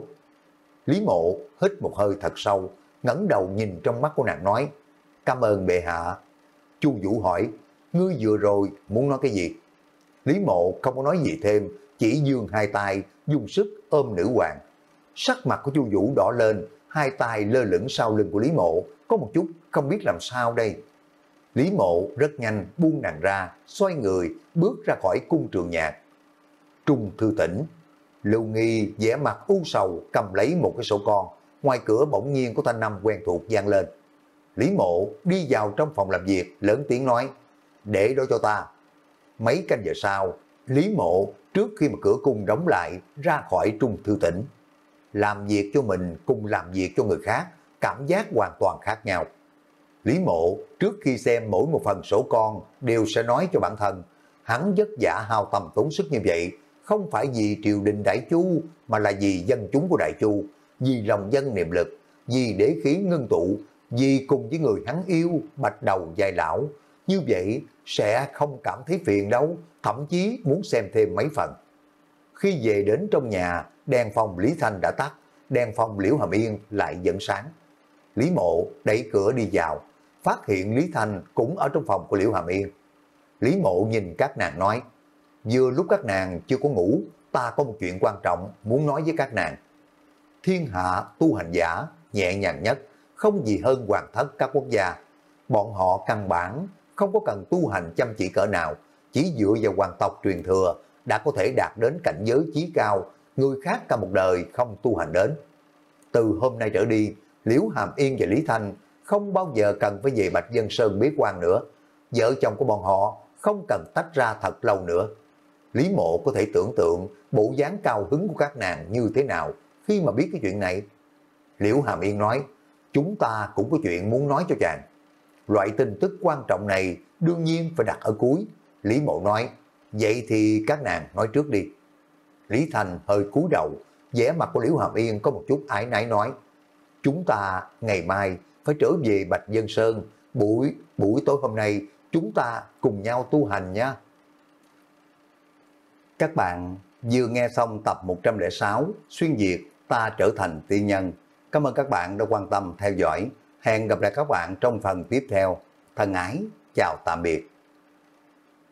Lý mộ hít một hơi thật sâu, ngẩng đầu nhìn trong mắt của nàng nói, cảm ơn bệ hạ. Chu Vũ hỏi, ngươi vừa rồi muốn nói cái gì? Lý mộ không có nói gì thêm, chỉ dương hai tay, dùng sức ôm nữ hoàng. Sắc mặt của Chu Vũ đỏ lên, hai tay lơ lửng sau lưng của Lý mộ, có một chút không biết làm sao đây. Lý mộ rất nhanh buông nàng ra, xoay người, bước ra khỏi cung trường nhạc. Trung thư tỉnh, Lưu Nghi vẻ mặt u sầu cầm lấy một cái sổ con, ngoài cửa bỗng nhiên có thanh năm quen thuộc vang lên. Lý mộ đi vào trong phòng làm việc, lớn tiếng nói, để đó cho ta. Mấy canh giờ sau, Lý mộ trước khi mà cửa cung đóng lại ra khỏi trung thư tỉnh. Làm việc cho mình cùng làm việc cho người khác, cảm giác hoàn toàn khác nhau. Lý mộ trước khi xem mỗi một phần sổ con đều sẽ nói cho bản thân, hắn vất giả hao tầm tốn sức như vậy, không phải vì triều đình đại chu, mà là vì dân chúng của đại chu, vì lòng dân niệm lực, vì đế khí ngưng tụ, vì cùng với người hắn yêu, bạch đầu dài lão. Như vậy sẽ không cảm thấy phiền đâu, thậm chí muốn xem thêm mấy phần. Khi về đến trong nhà, đèn phòng Lý Thanh đã tắt, đèn phòng Liễu Hàm Yên lại vẫn sáng. Lý Mộ đẩy cửa đi vào, phát hiện Lý Thanh cũng ở trong phòng của Liễu Hàm Yên. Lý Mộ nhìn các nàng nói, vừa lúc các nàng chưa có ngủ, ta có một chuyện quan trọng muốn nói với các nàng. Thiên hạ tu hành giả nhẹ nhàng nhất, không gì hơn hoàng thất các quốc gia. Bọn họ căn bản không có cần tu hành chăm chỉ cỡ nào, chỉ dựa vào hoàng tộc truyền thừa đã có thể đạt đến cảnh giới chí cao, người khác cả một đời không tu hành đến. Từ hôm nay trở đi, Liễu Hàm Yên và Lý Thanh không bao giờ cần phải về Bạch Dân Sơn biết quan nữa. Vợ chồng của bọn họ không cần tách ra thật lâu nữa. Lý mộ có thể tưởng tượng bộ dáng cao hứng của các nàng như thế nào khi mà biết cái chuyện này. Liễu Hàm Yên nói, chúng ta cũng có chuyện muốn nói cho chàng. Loại tin tức quan trọng này đương nhiên phải đặt ở cuối. Lý mộ nói, vậy thì các nàng nói trước đi. Lý Thành hơi cúi đầu, vẻ mặt của Liễu Hàm Yên có một chút ái nái nói, chúng ta ngày mai phải trở về Bạch Dân Sơn, buổi buổi tối hôm nay chúng ta cùng nhau tu hành nha. Các bạn vừa nghe xong tập 106 Xuyên Việt ta trở thành tiên nhân. Cảm ơn các bạn đã quan tâm theo dõi. Hẹn gặp lại các bạn trong phần tiếp theo. Thân ái, chào tạm biệt.